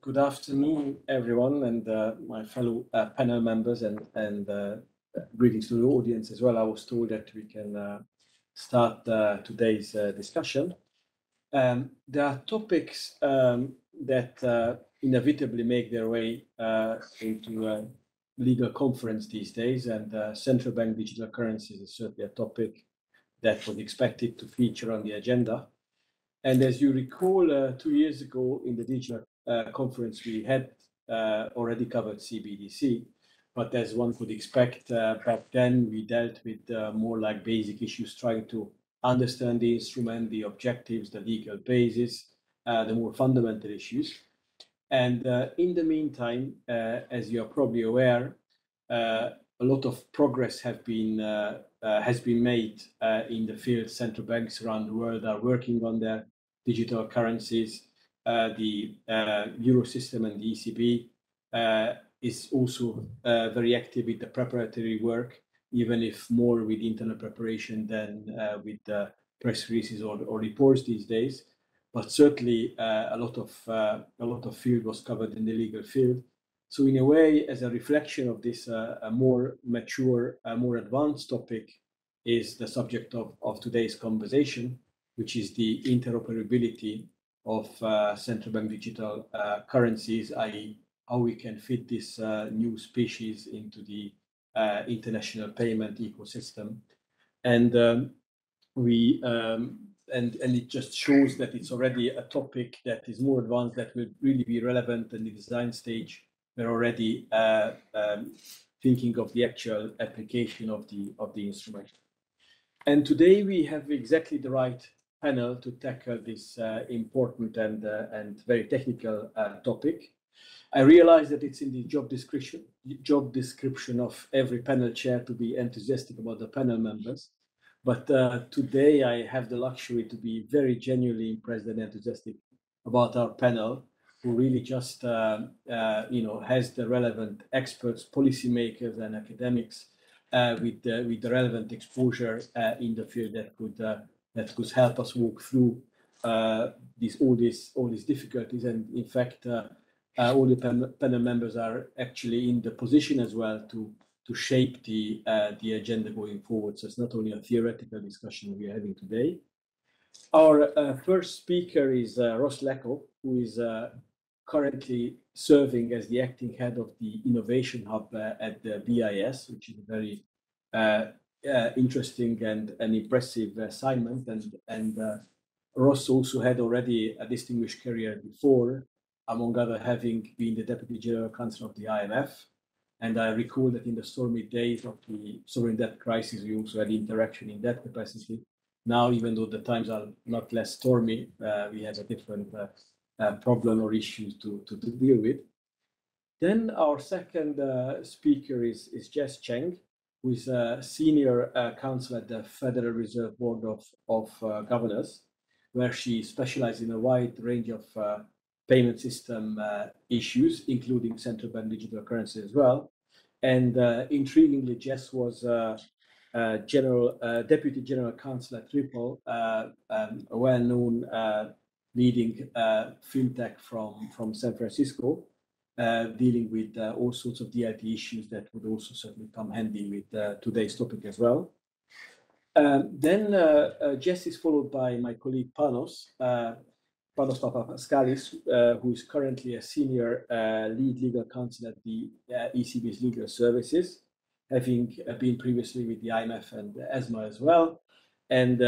good afternoon, everyone, and uh, my fellow uh, panel members, and and uh, greetings to the audience as well. I was told that we can uh, start uh, today's uh, discussion. Um, there are topics um, that inevitably make their way into a legal conference these days, and central bank digital currencies is certainly a topic that was expected to feature on the agenda. And as you recall, uh, two years ago in the digital conference, we had uh, already covered CBDC. But as one could expect, uh, back then we dealt with uh, more like basic issues, trying to understand the instrument, the objectives, the legal basis, uh, the more fundamental issues. And in the meantime, as you are probably aware, a lot of progress have been has been made in the field. Central banks around the world are working on their digital currencies. Uh, the uh, euro system and the ECB uh, is also very active with the preparatory work, even if more with internal preparation than with the press releases or, or reports these days but certainly a lot of a lot of field was covered in the legal field. So in a way, as a reflection of this, a more mature, a more advanced topic is the subject of, of today's conversation, which is the interoperability of uh, central bank digital uh, currencies, i.e., how we can fit this uh, new species into the international payment ecosystem. And um, we um, and and it just shows that it's already a topic that is more advanced that will really be relevant in the design stage. We're already uh, um, thinking of the actual application of the of the instrument. And today we have exactly the right panel to tackle this uh, important and, uh, and very technical uh, topic. I realize that it's in the job description, job description of every panel chair to be enthusiastic about the panel members. But uh, today I have the luxury to be very genuinely impressed and enthusiastic about our panel, who really just uh, uh, you know has the relevant experts, policymakers, and academics with with the relevant exposure in the field that could that could help us walk through uh, these all these all these difficulties. And in fact, uh, uh, all the panel members are actually in the position as well to to shape the uh, the agenda going forward. So it's not only a theoretical discussion we are having today. Our uh, first speaker is uh, Ross Leckow, who is currently serving as the acting head of the Innovation Hub at the BIS, which is a very uh, interesting and an impressive assignment. And, and uh, Ross also had already a distinguished career before, among other having been the Deputy General Counsel of the IMF. And I recall that in the stormy days of the sovereign debt crisis, we also had interaction in that capacity. Now, even though the times are not less stormy, uh, we have a different uh, uh, problem or issue to, to, to, deal with. Then our second uh, speaker is, is Jess Cheng who is a senior uh, counsel at the Federal Reserve Board of, of uh, Governors, where she specializes in a wide range of uh, payment system uh, issues, including central bank digital currency as well. And uh, intriguingly, Jess was uh, general deputy general counsel at Ripple, um, a well-known leading fintech from, from San Francisco. Uh, dealing with uh, all sorts of DLT issues that would also certainly come handy with uh, today's topic as well. Um, then Jess is followed by my colleague Panos, Panos Papapaschalis, uh, who is currently a senior uh, lead legal counsel at the uh, ECB's legal services, having been previously with the IMF and ESMA as well. And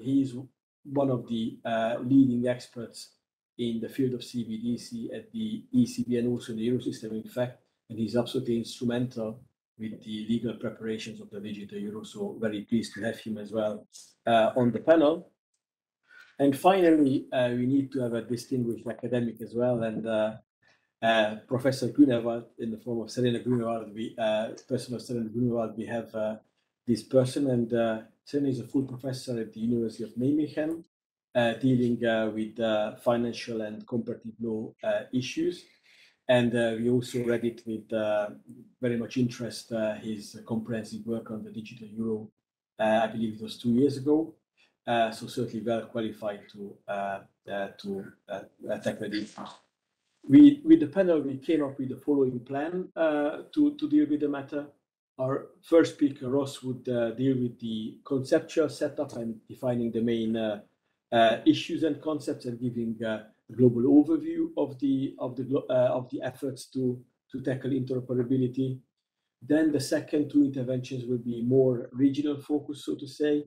he's one of the leading experts in the field of CBDC at the ECB and also the Eurosystem, in fact, and he's absolutely instrumental with the legal preparations of the digital euro. So very pleased to have him as well uh, on the panel. And finally, uh, we need to have a distinguished academic as well. And uh, uh Professor Gruenewald, in the form of Seraina Gruenewald, we, uh, person of Seraina Gruenewald, we have uh, this person. And Seraina is a full professor at the University of Nijmegen dealing uh, with uh, financial and comparative law issues. And we also read it with very much interest his comprehensive work on the digital euro. I believe it was two years ago. so certainly well qualified to to tackle this. We, with the panel, we came up with the following plan uh, to, to deal with the matter. Our first speaker, Ross, would uh, deal with the conceptual setup and defining the main uh, uh issues and concepts and giving uh, a global overview of the of the uh, of the efforts to to tackle interoperability. Then the second two interventions will be more regional focus, so to say.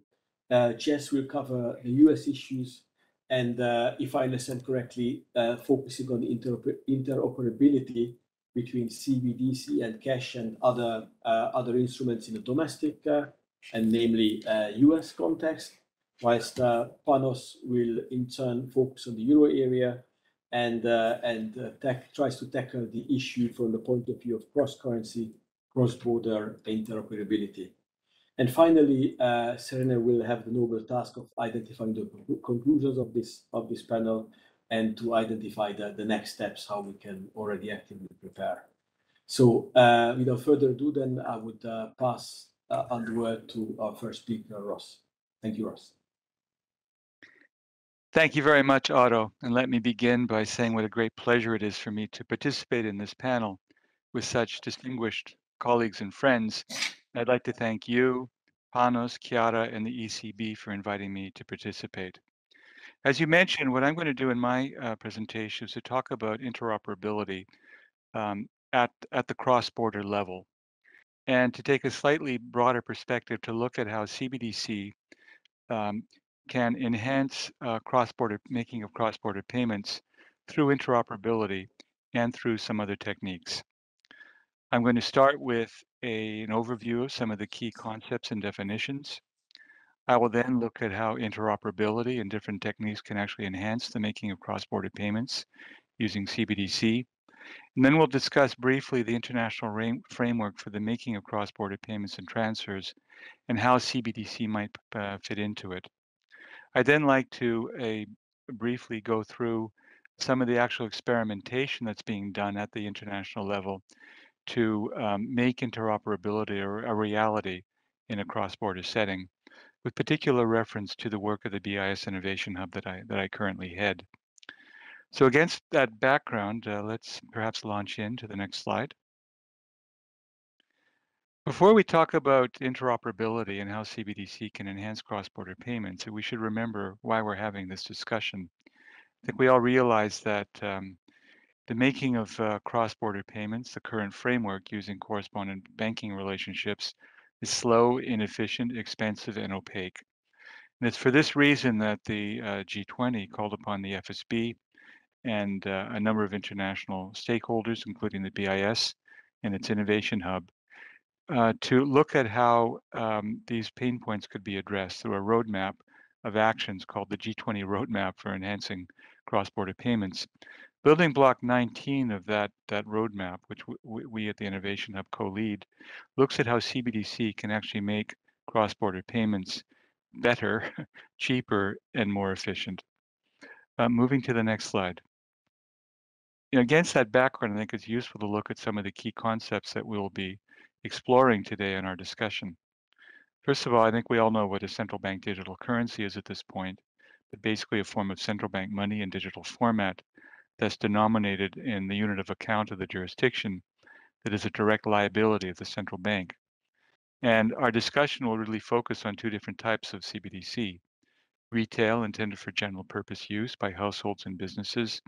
Jess will cover the US issues and uh, if I understand correctly, uh, focusing on interoper interoperability between CBDC and cash and other uh, other instruments in the domestic uh, and namely US uh, context, whilst uh, Panos will in turn focus on the euro area and and tries to tackle the issue from the point of view of cross-currency, cross-border interoperability. And finally, uh, Seraina will have the noble task of identifying the conclusions of this of this panel and to identify the, the next steps, how we can already actively prepare. So uh, without further ado, then I would uh, pass uh, on the word to our first speaker, Ross. Thank you, Ross. Thank you very much, Otto. And let me begin by saying what a great pleasure it is for me to participate in this panel with such distinguished colleagues and friends I'd like to thank you, Panos, Chiara, and the ECB for inviting me to participate. As you mentioned, what I'm going to do in my uh, presentation is to talk about interoperability um, at, at the cross-border level and to take a slightly broader perspective to look at how CBDC um, can enhance uh, cross-border making of cross-border payments through interoperability and through some other techniques. I'm going to start with a, an overview of some of the key concepts and definitions. I will then look at how interoperability and different techniques can actually enhance the making of cross-border payments using CBDC. And then we'll discuss briefly the international framework for the making of cross-border payments and transfers and how CBDC might uh, fit into it. I'd then like to uh, briefly go through some of the actual experimentation that's being done at the international level to um, make interoperability a, a reality in a cross-border setting, with particular reference to the work of the BIS Innovation Hub that I, that I currently head. So against that background, uh, let's perhaps launch into the next slide. Before we talk about interoperability and how CBDC can enhance cross-border payments, we should remember why we're having this discussion. I think we all realize that um, the making of uh, cross-border payments, the current framework using correspondent banking relationships, is slow, inefficient, expensive, and opaque. And it's for this reason that the uh, G20 called upon the FSB and uh, a number of international stakeholders, including the BIS and its Innovation Hub, uh, to look at how um, these pain points could be addressed through a roadmap of actions called the G20 Roadmap for Enhancing Cross-Border Payments. Building block 19 of that, that roadmap, which we at the Innovation Hub co-lead, looks at how CBDC can actually make cross-border payments better, cheaper, and more efficient. Uh, moving to the next slide. You know, against that background, I think it's useful to look at some of the key concepts that we'll be exploring today in our discussion. First of all, I think we all know what a central bank digital currency is at this point, but basically a form of central bank money in digital format that's denominated in the unit of account of the jurisdiction that is a direct liability of the central bank. And our discussion will really focus on two different types of CBDC retail intended for general purpose use by households and businesses,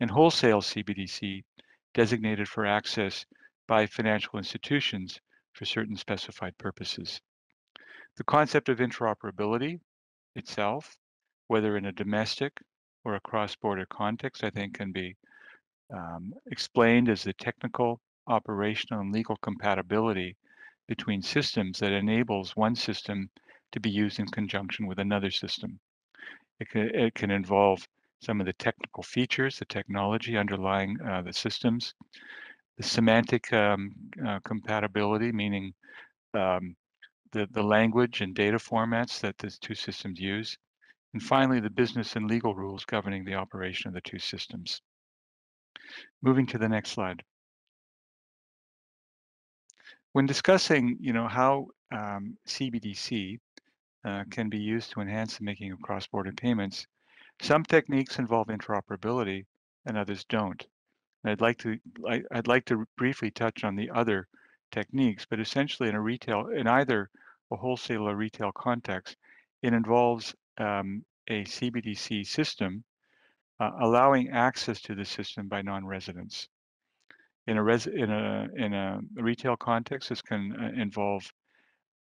and wholesale CBDC designated for access by financial institutions for certain specified purposes. The concept of interoperability itself, whether in a domestic or a cross-border context, I think can be um, explained as the technical, operational, and legal compatibility between systems that enables one system to be used in conjunction with another system. It can, it can involve some of the technical features, the technology underlying uh, the systems, semantic um, uh, compatibility, meaning um, the, the language and data formats that the two systems use, and finally, the business and legal rules governing the operation of the two systems. Moving to the next slide. When discussing, you know, how um, CBDC uh, can be used to enhance the making of cross-border payments, some techniques involve interoperability and others don't. I'd like to I, I'd like to briefly touch on the other techniques, but essentially in a retail in either a wholesale or retail context, it involves um, a CBDC system uh, allowing access to the system by non-residents. In a res in a in a retail context, this can uh, involve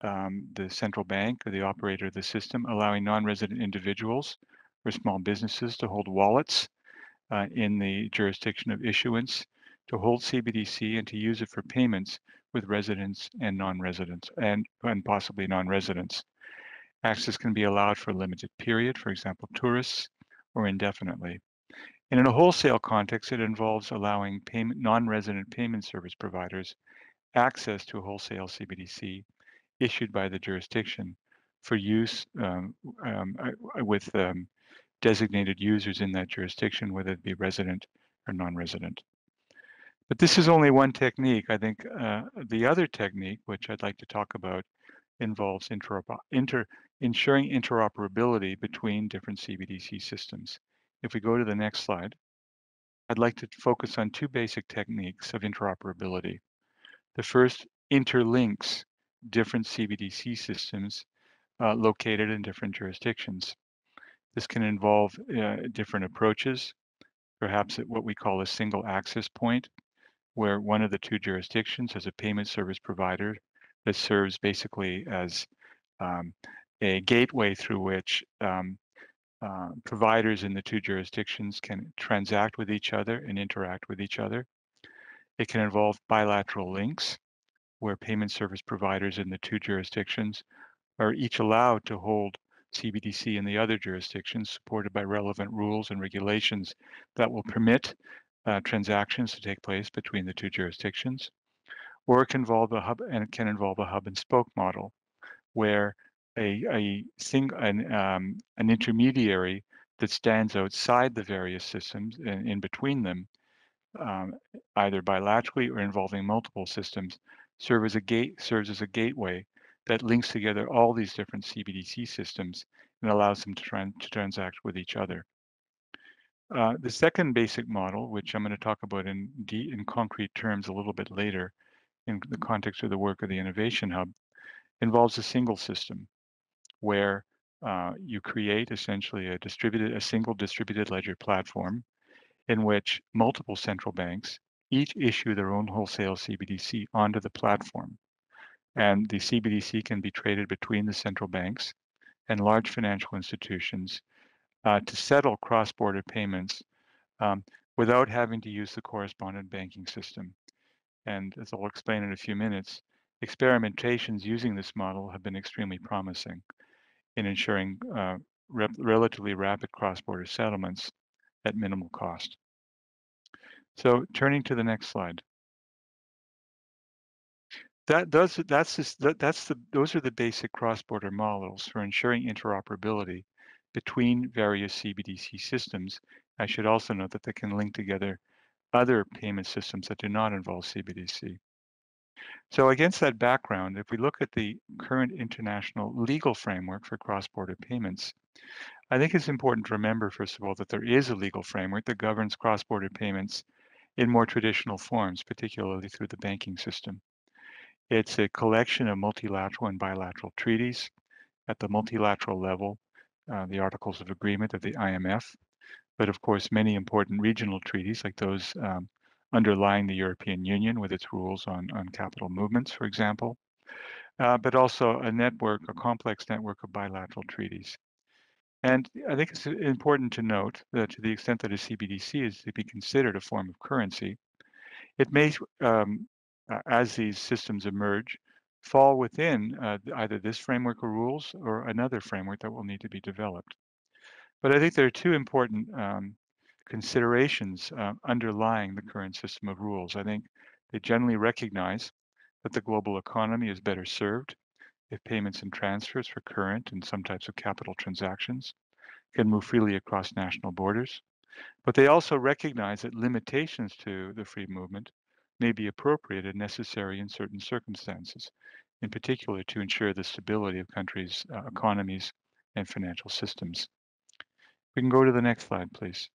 um, the central bank or the operator of the system, allowing non-resident individuals or small businesses to hold wallets uh, in the jurisdiction of issuance, to hold CBDC and to use it for payments with residents and non-residents and, and possibly non-residents. Access can be allowed for a limited period, for example, tourists, or indefinitely. And in a wholesale context, it involves allowing payment, non-resident payment service providers access to wholesale CBDC issued by the jurisdiction for use um, um, uh, with um, designated users in that jurisdiction, whether it be resident or non-resident. But this is only one technique. I think uh, the other technique, which I'd like to talk about, involves inter, ensuring interoperability between different CBDC systems. If we go to the next slide, I'd like to focus on two basic techniques of interoperability. The first interlinks different CBDC systems uh, located in different jurisdictions. This can involve uh, different approaches, perhaps at what we call a single access point, where one of the two jurisdictions has a payment service provider that serves basically as um, a gateway through which um, uh, providers in the two jurisdictions can transact with each other and interact with each other. It can involve bilateral links, where payment service providers in the two jurisdictions are each allowed to hold CBDC in the other jurisdictions, supported by relevant rules and regulations that will permit uh, transactions to take place between the two jurisdictions. Or it can involve a hub and it can involve a hub and spoke model, where a a an um, an intermediary that stands outside the various systems and in between them, um, either bilaterally or involving multiple systems, serve as a gate serves as a gateway that links together all these different CBDC systems and allows them to, to transact with each other. Uh, the second basic model, which I'm going to talk about in, in concrete terms a little bit later in the context of the work of the Innovation Hub, involves a single system where uh, you create essentially a distributed, a single distributed ledger platform in which multiple central banks each issue their own wholesale CBDC onto the platform. And the CBDC can be traded between the central banks and large financial institutions uh, to settle cross-border payments um, without having to use the correspondent banking system. And as I'll explain in a few minutes, experimentations using this model have been extremely promising in ensuring uh, relatively rapid cross-border settlements at minimal cost. So turning to the next slide. That does that's just, that, that's the those are the basic cross-border models for ensuring interoperability between various CBDC systems. I should also note that they can link together other payment systems that do not involve CBDC. So against that background, if we look at the current international legal framework for cross-border payments, I think it's important to remember, first of all, that there is a legal framework that governs cross-border payments in more traditional forms, particularly through the banking system. It's a collection of multilateral and bilateral treaties at the multilateral level, uh, the Articles of Agreement of the IMF, but of course, many important regional treaties like those um, underlying the European Union with its rules on, on capital movements, for example, uh, but also a network, a complex network of bilateral treaties. And I think it's important to note that to the extent that a CBDC is to be considered a form of currency, it may, um, as these systems emerge, fall within uh, either this framework of rules or another framework that will need to be developed. But I think there are two important um, considerations uh, underlying the current system of rules. I think they generally recognize that the global economy is better served if payments and transfers for current and some types of capital transactions can move freely across national borders. But they also recognize that limitations to the free movement may be appropriate and necessary in certain circumstances, in particular to ensure the stability of countries' uh, economies and financial systems. We can go to the next slide, please.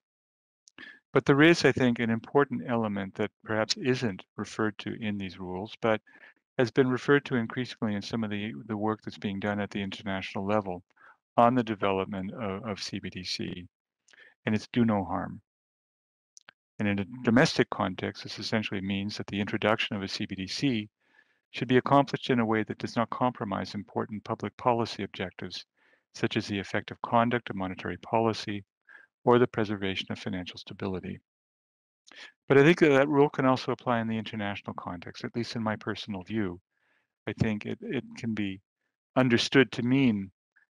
But there is, I think, an important element that perhaps isn't referred to in these rules, but has been referred to increasingly in some of the, the work that's being done at the international level on the development of, of CBDC, and it's do no harm. And in a domestic context, this essentially means that the introduction of a CBDC should be accomplished in a way that does not compromise important public policy objectives, such as the effective conduct of monetary policy or the preservation of financial stability. But I think that, that rule can also apply in the international context, at least in my personal view. I think it, it can be understood to mean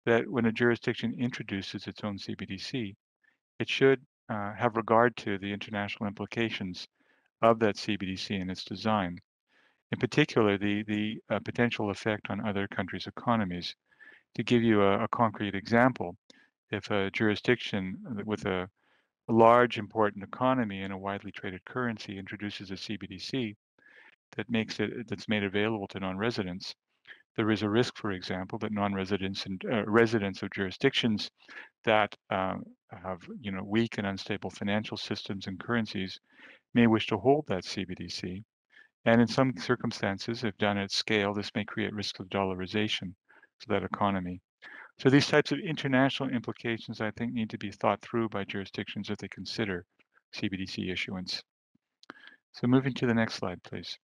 that when a jurisdiction introduces its own CBDC, it should uh, have regard to the international implications of that CBDC and its design. In particular, the, the uh, potential effect on other countries' economies. To give you a, a concrete example, if a jurisdiction with a, a large important economy and a widely traded currency introduces a CBDC that makes it that's made available to non-residents, there is a risk, for example, that non-residents and uh, residents of jurisdictions that uh, have you know weak and unstable financial systems and currencies may wish to hold that CBDC. And in some circumstances, if done at scale, this may create risks of dollarization to that economy. So these types of international implications, I think, need to be thought through by jurisdictions if they consider CBDC issuance. So moving to the next slide, please.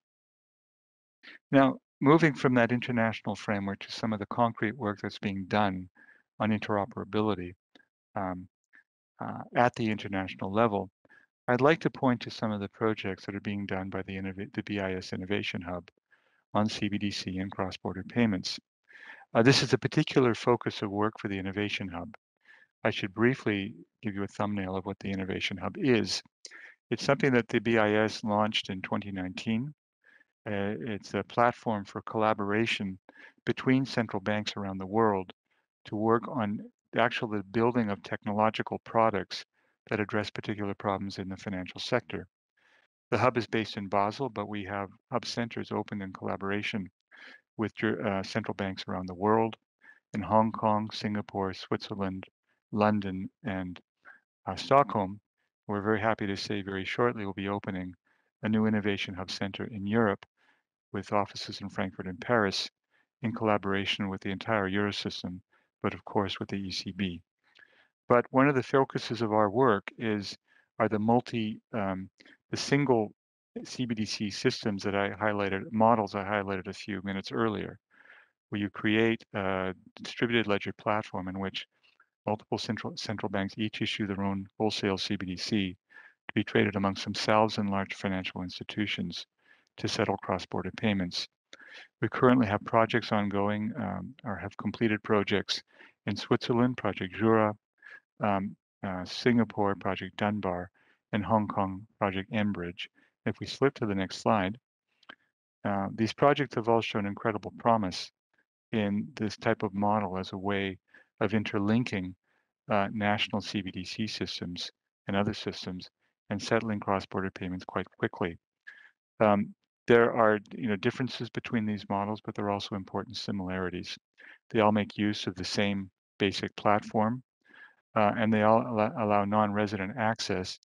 Now, moving from that international framework to some of the concrete work that's being done on interoperability um, uh, at the international level, I'd like to point to some of the projects that are being done by the, the BIS Innovation Hub on CBDC and cross-border payments. Uh, this is a particular focus of work for the Innovation Hub. I should briefly give you a thumbnail of what the Innovation Hub is. It's something that the BIS launched in 2019. Uh, it's a platform for collaboration between central banks around the world to work on actually the actual building of technological products that address particular problems in the financial sector. The hub is based in Basel, but we have hub centers open in collaboration with uh, central banks around the world in Hong Kong, Singapore, Switzerland, London, and uh, Stockholm. We're very happy to say very shortly we'll be opening a new innovation hub center in Europe with offices in Frankfurt and Paris in collaboration with the entire Eurosystem, but of course with the ECB. But one of the focuses of our work is are the multi, um, the single CBDC systems that I highlighted, models I highlighted a few minutes earlier, where you create a distributed ledger platform in which multiple central central banks each issue their own wholesale CBDC to be traded amongst themselves and large financial institutions to settle cross-border payments. We currently have projects ongoing um, or have completed projects in Switzerland, Project Jura, um, uh, Singapore, Project Dunbar, and Hong Kong, Project mBridge. If we slip to the next slide, uh, these projects have all shown incredible promise in this type of model as a way of interlinking uh, national CBDC systems and other systems and settling cross-border payments quite quickly. Um, there are you know differences between these models, but there are also important similarities. They all make use of the same basic platform, uh, and they all allow, allow non-resident access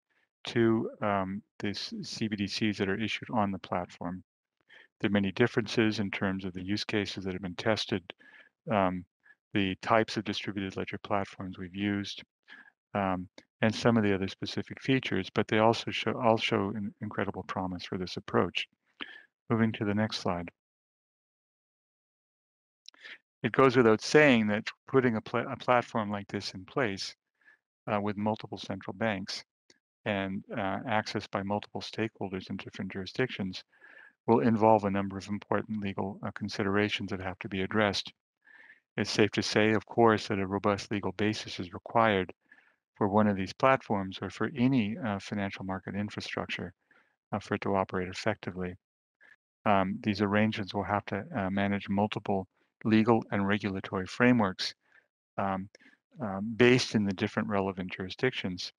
to um, these CBDCs that are issued on the platform. There are many differences in terms of the use cases that have been tested, um, the types of distributed ledger platforms we've used, um, and some of the other specific features, but they also show all show incredible promise for this approach. Moving to the next slide. It goes without saying that putting a, pl a platform like this in place uh, with multiple central banks and uh, accessed by multiple stakeholders in different jurisdictions will involve a number of important legal uh, considerations that have to be addressed. It's safe to say, of course, that a robust legal basis is required for one of these platforms or for any uh, financial market infrastructure uh, for it to operate effectively. Um, these arrangements will have to uh, manage multiple legal and regulatory frameworks um, um, based in the different relevant jurisdictions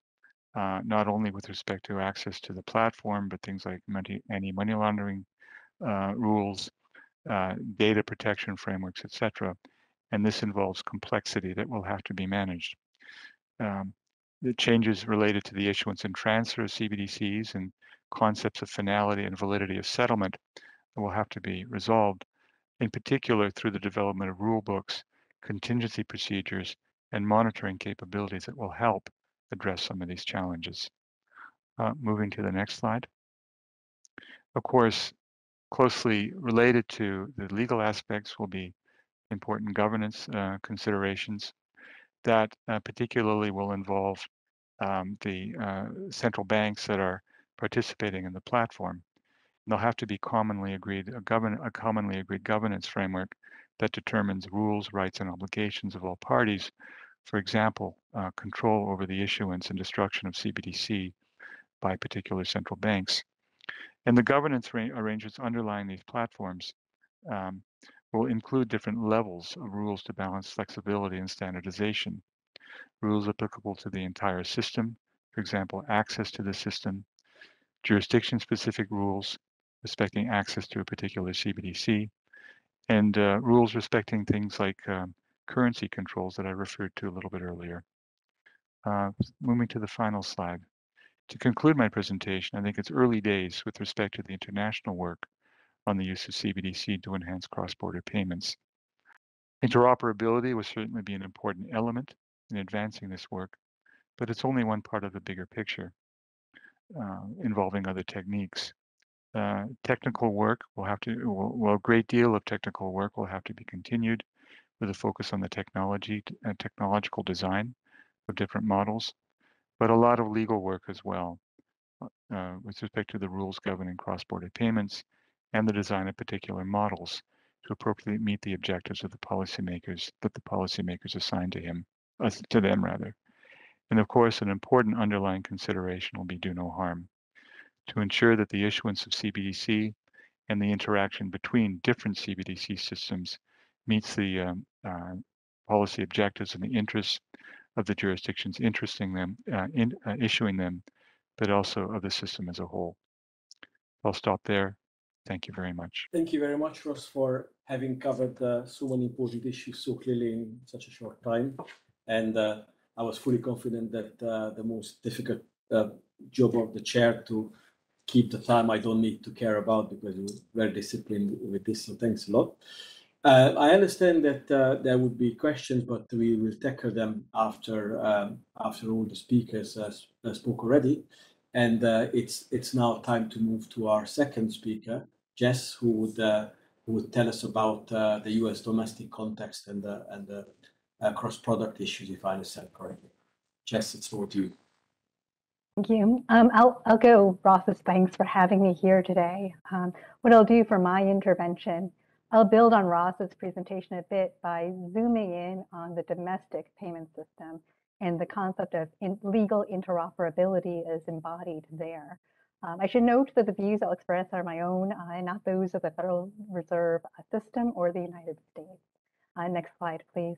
uh, not only with respect to access to the platform, but things like money, anti-money laundering uh, rules, uh, data protection frameworks, etc. And this involves complexity that will have to be managed. Um, the changes related to the issuance and transfer of CBDCs and concepts of finality and validity of settlement will have to be resolved, in particular through the development of rule books, contingency procedures, and monitoring capabilities that will help address some of these challenges. Uh, moving to the next slide. Of course, closely related to the legal aspects will be important governance uh, considerations that uh, particularly will involve um, the uh, central banks that are participating in the platform. And there'll have to be commonly agreed a, govern, a commonly agreed governance framework that determines rules, rights, and obligations of all parties. For example, uh, control over the issuance and destruction of CBDC by particular central banks. And the governance arrangements underlying these platforms um, will include different levels of rules to balance flexibility and standardization. Rules applicable to the entire system, for example, access to the system, jurisdiction-specific rules respecting access to a particular CBDC, and uh, rules respecting things like um, currency controls that I referred to a little bit earlier. Uh, moving to the final slide. To conclude my presentation, I think it's early days with respect to the international work on the use of CBDC to enhance cross-border payments. Interoperability will certainly be an important element in advancing this work, but it's only one part of the bigger picture uh, involving other techniques. Uh, technical work will have to, well, a great deal of technical work will have to be continued with a focus on the technology and uh, technological design of different models, but a lot of legal work as well uh, uh with respect to the rules governing cross-border payments and the design of particular models to appropriately meet the objectives of the policymakers that the policymakers assign to him, uh, to them rather. And of course, an important underlying consideration will be do no harm to ensure that the issuance of CBDC and the interaction between different CBDC systems meets the um, uh, policy objectives and the interests of the jurisdictions interesting them, uh, in, uh, issuing them, but also of the system as a whole. I'll stop there. Thank you very much. Thank you very much, Ross, for having covered uh, so many important issues so clearly in such a short time. And uh, I was fully confident that uh, the most difficult job of the chair to keep the time I don't need to care about because you're very disciplined with this. So thanks a lot. Uh, I understand that uh, there would be questions, but we will tackle them after um, after all the speakers uh, spoke already. And uh, it's it's now time to move to our second speaker, Jess, who would uh, who would tell us about uh, the U.S. domestic context and the and the cross-product issues, if I understand correctly. Jess, it's over to you. Thank you. Um, I'll, I'll go, Ross's thanks for having me here today. Um, what I'll do for my intervention, I'll build on Ross's presentation a bit by zooming in on the domestic payment system and the concept of in legal interoperability is embodied there. Um, I should note that the views I'll express are my own uh, and not those of the Federal Reserve System or the United States. Uh, next slide, please.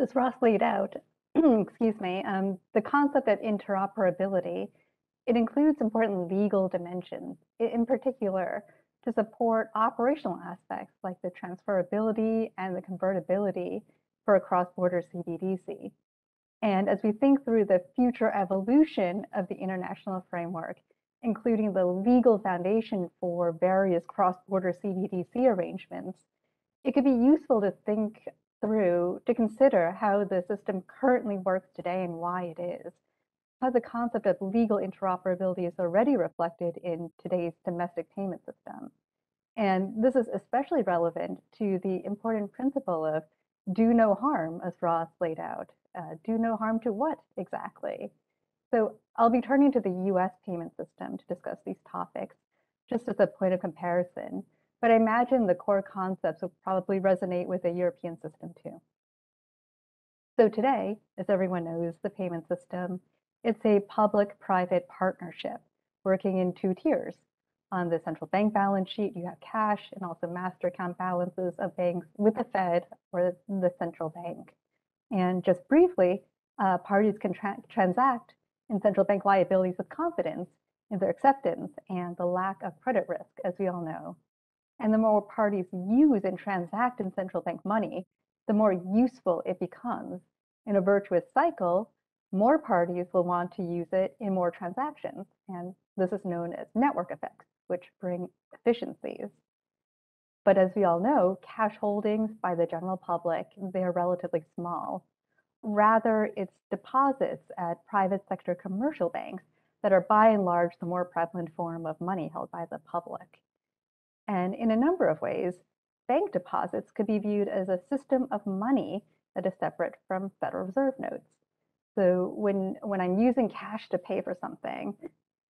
As Ross laid out, excuse me, um, the concept of interoperability, it includes important legal dimensions, in particular, to support operational aspects like the transferability and the convertibility for a cross-border CBDC. And as we think through the future evolution of the international framework, including the legal foundation for various cross-border CBDC arrangements, it could be useful to think through to consider how the system currently works today and why it is. How the concept of legal interoperability is already reflected in today's domestic payment system. And this is especially relevant to the important principle of do no harm, as Ross laid out. Uh, do no harm to what exactly? So I'll be turning to the US payment system to discuss these topics, just as a point of comparison. But I imagine the core concepts will probably resonate with the European system too. So today, as everyone knows, the payment system, it's a public-private partnership working in two tiers. On the central bank balance sheet, you have cash and also master account balances of banks with the Fed or the central bank. And just briefly, uh, parties can tra transact in central bank liabilities with confidence in their acceptance and the lack of credit risk, as we all know. And the more parties use and transact in central bank money, the more useful it becomes. In a virtuous cycle, more parties will want to use it in more transactions, and this is known as network effects, which bring efficiencies. But as we all know, cash holdings by the general public, they're relatively small. Rather, it's deposits at private sector commercial banks that are by and large the more prevalent form of money held by the public. And in a number of ways, bank deposits could be viewed as a system of money that is separate from Federal Reserve notes. So when, when I'm using cash to pay for something,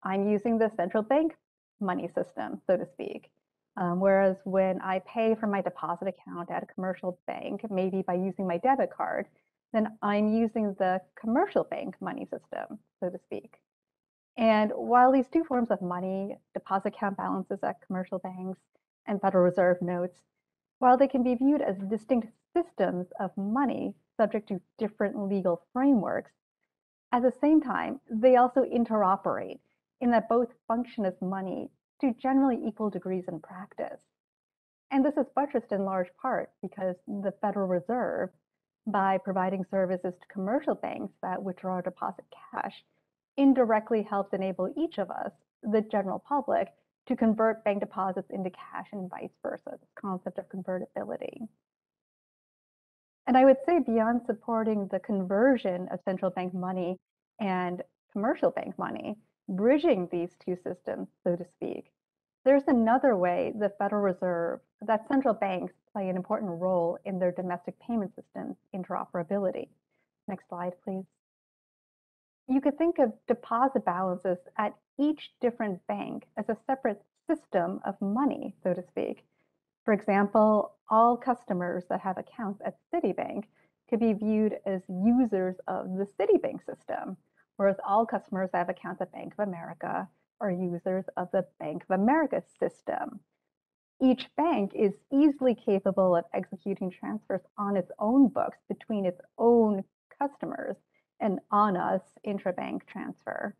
I'm using the central bank money system, so to speak. Um, whereas when I pay for my deposit account at a commercial bank, maybe by using my debit card, then I'm using the commercial bank money system, so to speak. And while these two forms of money, deposit account balances at commercial banks and Federal Reserve notes, while they can be viewed as distinct systems of money subject to different legal frameworks, at the same time, they also interoperate in that both function as money to generally equal degrees in practice. And this is buttressed in large part because the Federal Reserve, by providing services to commercial banks that withdraw deposit cash, indirectly helps enable each of us, the general public, to convert bank deposits into cash and vice versa, this concept of convertibility. And I would say beyond supporting the conversion of central bank money and commercial bank money, bridging these two systems, so to speak, there's another way the Federal Reserve, that central banks play an important role in their domestic payment systems interoperability. Next slide, please you could think of deposit balances at each different bank as a separate system of money, so to speak. For example, all customers that have accounts at Citibank could be viewed as users of the Citibank system, whereas all customers that have accounts at Bank of America are users of the Bank of America system. Each bank is easily capable of executing transfers on its own books between its own customers an on-us intrabank transfer.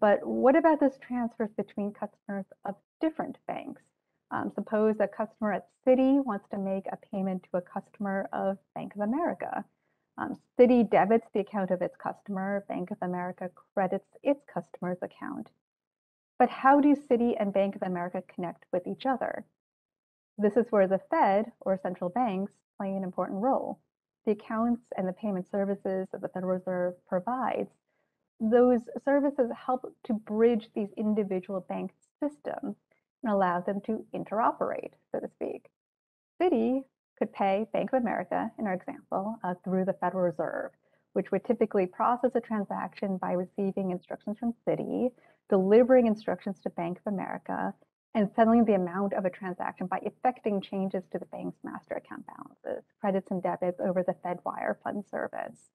But what about those transfers between customers of different banks? Um, suppose a customer at Citi wants to make a payment to a customer of Bank of America. Um, Citi debits the account of its customer, Bank of America credits its customer's account. But how do Citi and Bank of America connect with each other? This is where the Fed, or central banks, play an important role the accounts and the payment services that the Federal Reserve provides, those services help to bridge these individual bank systems and allow them to interoperate, so to speak. Citi could pay Bank of America, in our example, uh, through the Federal Reserve, which would typically process a transaction by receiving instructions from Citi, delivering instructions to Bank of America, and settling the amount of a transaction by effecting changes to the bank's master account balances, credits and debits over the FedWire fund service.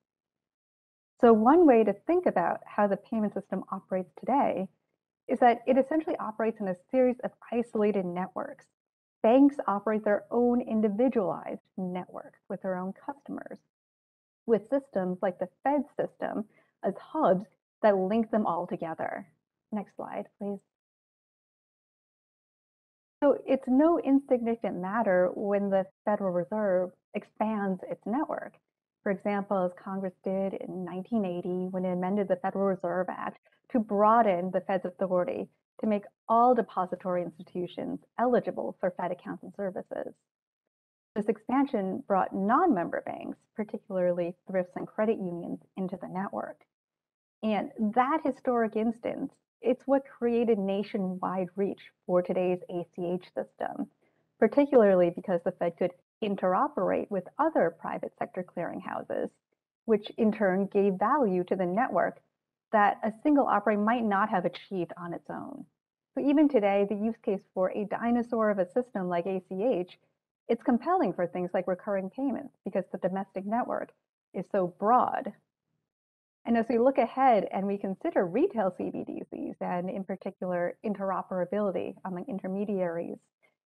So one way to think about how the payment system operates today is that it essentially operates in a series of isolated networks. Banks operate their own individualized networks with their own customers, with systems like the Fed system as hubs that link them all together. Next slide, please. So it's no insignificant matter when the Federal Reserve expands its network. For example, as Congress did in 1980 when it amended the Federal Reserve Act to broaden the Fed's authority to make all depository institutions eligible for Fed accounts and services. This expansion brought non-member banks, particularly thrifts and credit unions, into the network. And that historic instance it's what created nationwide reach for today's ACH system, particularly because the Fed could interoperate with other private sector clearinghouses, which in turn gave value to the network that a single operator might not have achieved on its own. So even today, the use case for a dinosaur of a system like ACH, it's compelling for things like recurring payments because the domestic network is so broad and as we look ahead and we consider retail CBDCs and in particular interoperability among intermediaries,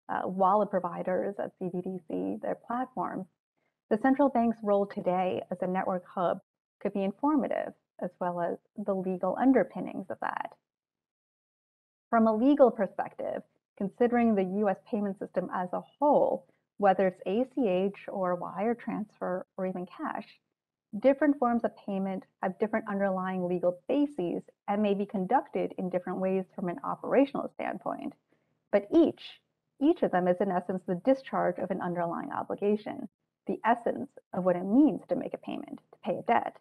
uh, wallet providers of CBDC, their platforms, the central bank's role today as a network hub could be informative as well as the legal underpinnings of that. From a legal perspective, considering the US payment system as a whole, whether it's ACH or wire transfer or even cash, different forms of payment have different underlying legal bases and may be conducted in different ways from an operational standpoint. But each, each of them is in essence the discharge of an underlying obligation, the essence of what it means to make a payment, to pay a debt.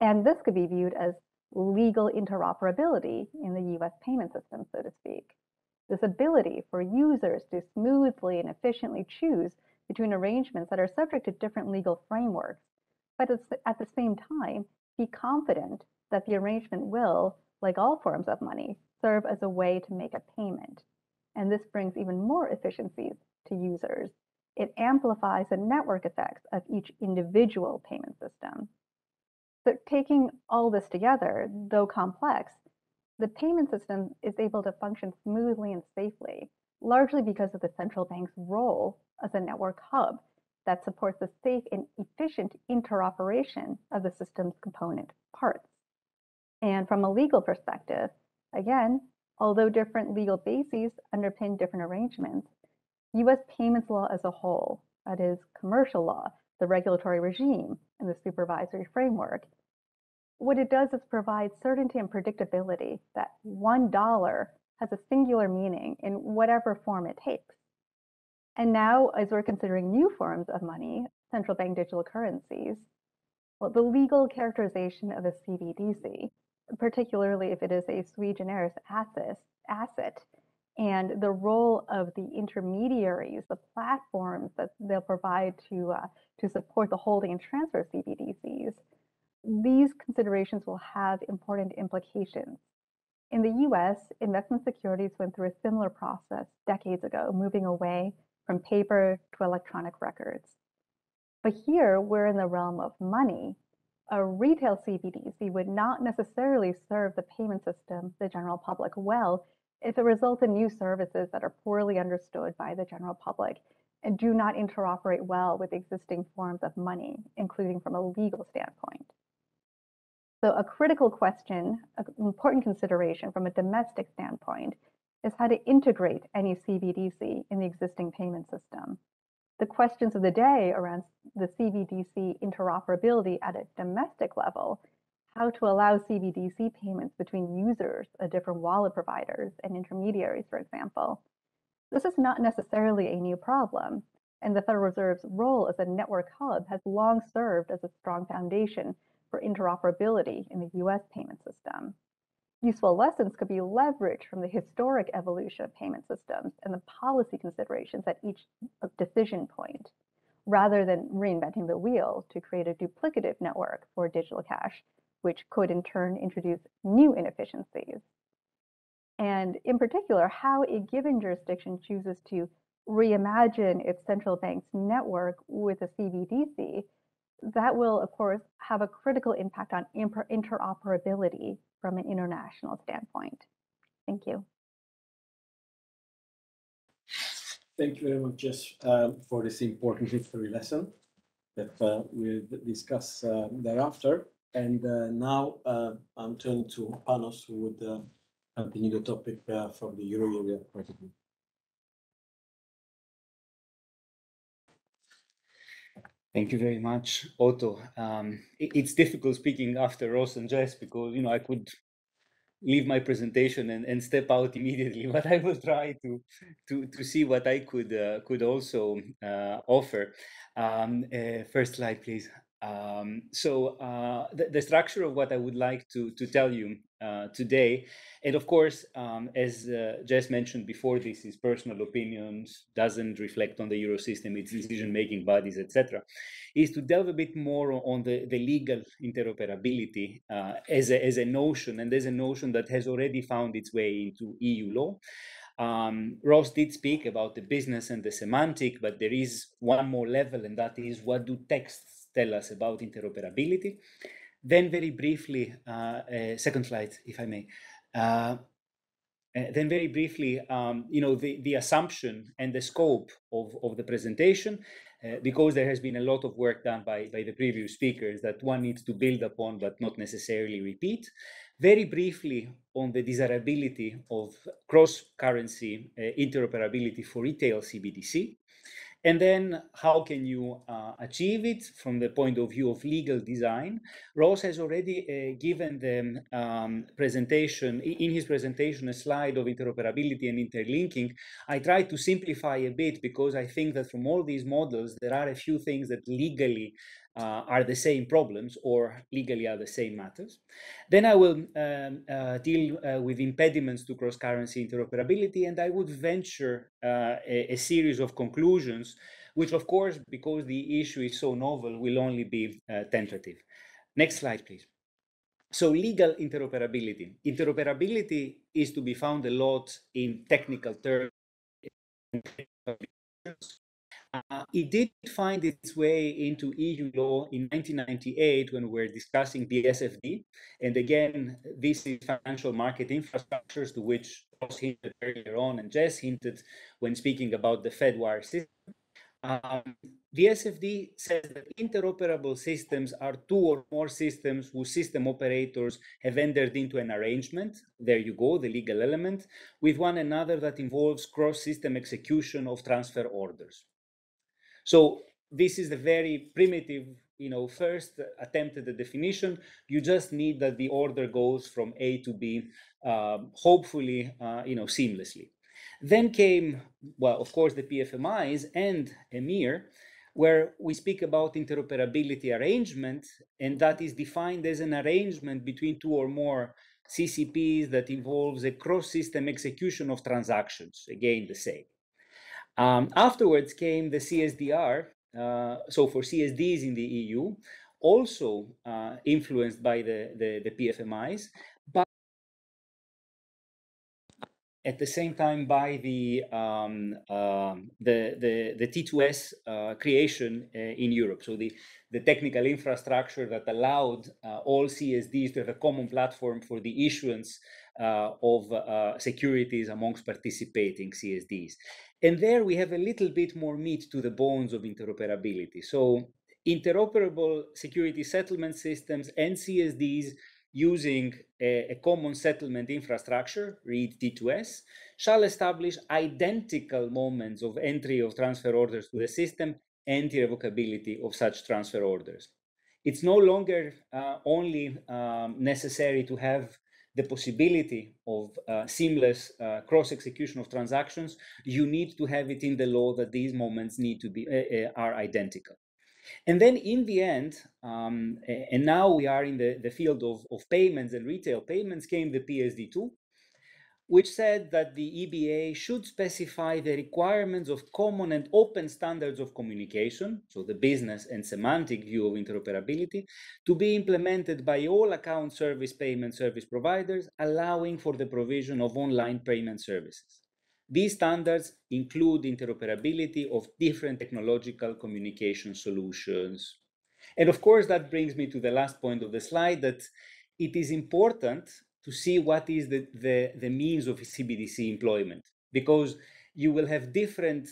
And this could be viewed as legal interoperability in the US payment system, so to speak. This ability for users to smoothly and efficiently choose between arrangements that are subject to different legal frameworks, but at the same time, be confident that the arrangement will, like all forms of money, serve as a way to make a payment. And this brings even more efficiencies to users. It amplifies the network effects of each individual payment system. So taking all this together, though complex, the payment system is able to function smoothly and safely, largely because of the central bank's role as a network hub that supports the safe and efficient interoperation of the system's component parts. And from a legal perspective, again, although different legal bases underpin different arrangements, US payments law as a whole, that is, commercial law, the regulatory regime, and the supervisory framework, what it does is provide certainty and predictability that one dollar has a singular meaning in whatever form it takes. And now, as we're considering new forms of money, central bank digital currencies, well, the legal characterization of a CBDC, particularly if it is a sui generis asset, asset and the role of the intermediaries, the platforms that they'll provide to, uh, to support the holding and transfer of CBDCs, these considerations will have important implications. In the US, investment securities went through a similar process decades ago, moving away from paper to electronic records. But here, we're in the realm of money. A retail CBDC would not necessarily serve the payment system, the general public, well if it results in new services that are poorly understood by the general public and do not interoperate well with existing forms of money, including from a legal standpoint. So a critical question, an important consideration from a domestic standpoint is how to integrate any CBDC in the existing payment system. The questions of the day around the CBDC interoperability at a domestic level, how to allow CBDC payments between users of different wallet providers and intermediaries, for example. This is not necessarily a new problem, and the Federal Reserve's role as a network hub has long served as a strong foundation for interoperability in the US payment system. Useful lessons could be leveraged from the historic evolution of payment systems and the policy considerations at each uh, decision point, rather than reinventing the wheel to create a duplicative network for digital cash, which could in turn introduce new inefficiencies. And in particular, how a given jurisdiction chooses to reimagine its central bank's network with a CBDC that will, of course, have a critical impact on interoperability from an international standpoint. Thank you. Thank you very much, Jess, uh, for this important history lesson that uh, we'll discuss uh, thereafter. And uh, now uh, I'm turning to Panos, who would uh, continue the topic from the euro area point of view. Thank you very much, Otto. Um, it, it's difficult speaking after Ross and Jess because you know I could leave my presentation and, and step out immediately, but I will try to to to see what I could uh, could also uh, offer. Um, uh, first slide, please. Um, so uh, the, the, structure of what I would like to, to tell you uh, today, and of course, um, as uh, Jess mentioned before, this is personal opinions, doesn't reflect on the Eurosystem, its decision-making bodies, etc., is to delve a bit more on the, the legal interoperability uh, as, a, as a notion, and as a notion that has already found its way into EU law. Um, Ross did speak about the business and the semantic, but there is one more level, and that is what do texts tell us about interoperability. Then very briefly, uh, uh, second slide, if I may. Uh, then very briefly, um, you know, the, the assumption and the scope of, of the presentation, uh, because there has been a lot of work done by, by the previous speakers that one needs to build upon but not necessarily repeat. Very briefly on the desirability of cross-currency uh, interoperability for retail CBDC, And then how can you uh, achieve it from the point of view of legal design? Ross has already uh, given the um, presentation, in his presentation, a slide of interoperability and interlinking. I tried to simplify a bit because I think that from all these models, there are a few things that legally uh, are the same problems or legally are the same matters. Then I will um, uh, deal uh, with impediments to cross-currency interoperability, and I would venture uh, a, a, series of conclusions, which of course, because the issue is so novel, will only be uh, tentative. Next slide, please. So legal interoperability. Interoperability is to be found a lot in technical terms uh, it did find its way into EU law in 1998 when we were discussing the SFD. And again, this is financial market infrastructures to which Ross hinted earlier on and Jess hinted when speaking about the Fedwire system. Um, the SFD says that interoperable systems are two or more systems whose system operators have entered into an arrangement, there you go, the legal element, with one another that involves cross-system execution of transfer orders. So this is the very primitive, you know, first attempt at the definition. You just need that the order goes from A to B, um, hopefully, uh, you know, seamlessly. Then came, well, of course, the PFMIs and EMIR, where we speak about interoperability arrangement, and that is defined as an arrangement between two or more CCPs that involves a cross-system execution of transactions. Again, the same. Um, afterwards came the CSDR, uh, so for CSDs in the EU, also uh, influenced by the, the, the, PFMIs, but at the same time by the, um, uh, the, the, the, T2S uh, creation uh, in Europe. So the, the technical infrastructure that allowed uh, all CSDs to have a common platform for the issuance of securities amongst participating CSDs. And there we have a little bit more meat to the bones of interoperability. So interoperable security settlement systems and CSDs using a, a, common settlement infrastructure, read T2S, shall establish identical moments of entry of transfer orders to the system and irrevocability of such transfer orders. It's no longer uh, only um, necessary to have the possibility of uh, seamless uh, cross execution of transactions, you need to have it in the law that these moments need to be uh, uh are identical. And then in the end, um, and now we are in the, the field of, of payments and retail payments, came the PSD2, which said that the EBA should specify the requirements of common and open standards of communication, so the business and semantic view of interoperability, to be implemented by all account service payment service providers, allowing for the provision of online payment services. These standards include interoperability of different technological communication solutions. And of course, that brings me to the last point of the slide that it is important to see what is the, the, the means of CBDC employment because you will have different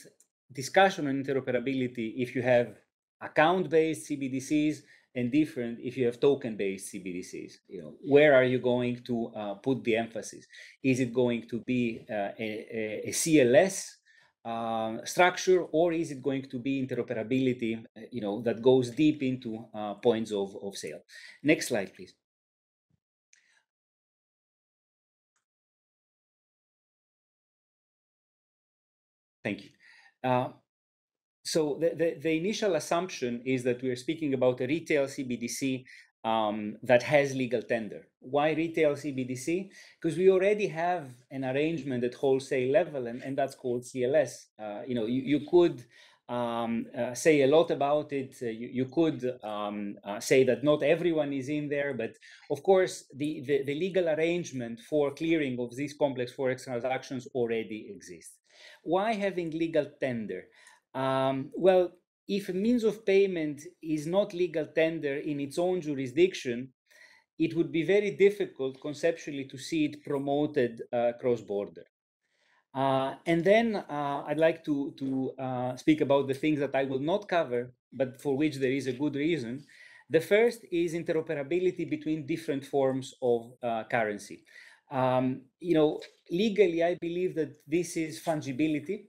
discussion on interoperability if you have account-based CBDCs and different if you have token-based CBDCs. You know, where are you going to uh, put the emphasis? Is it going to be uh, a, a, CLS uh, structure, or is it going to be interoperability? You know, that goes deep into uh, points of, of sale. Next slide, please. Thank you. Uh, so the, the, the, initial assumption is that we are speaking about a retail CBDC um, that has legal tender. Why retail CBDC? Because we already have an arrangement at wholesale level, and, and that's called CLS. Uh, you know, you, you could um, uh, say a lot about it. Uh, you, you, could um, uh, say that not everyone is in there, but of course, the, the, the, legal arrangement for clearing of these complex forex transactions already exists. Why having legal tender? Um, well, if a means of payment is not legal tender in its own jurisdiction, it would be very difficult conceptually to see it promoted uh, cross-border. Uh, and then uh, I'd like to, to uh, speak about the things that I will not cover, but for which there is a good reason. The first is interoperability between different forms of uh, currency. Um, you know, legally, I believe that this is fungibility.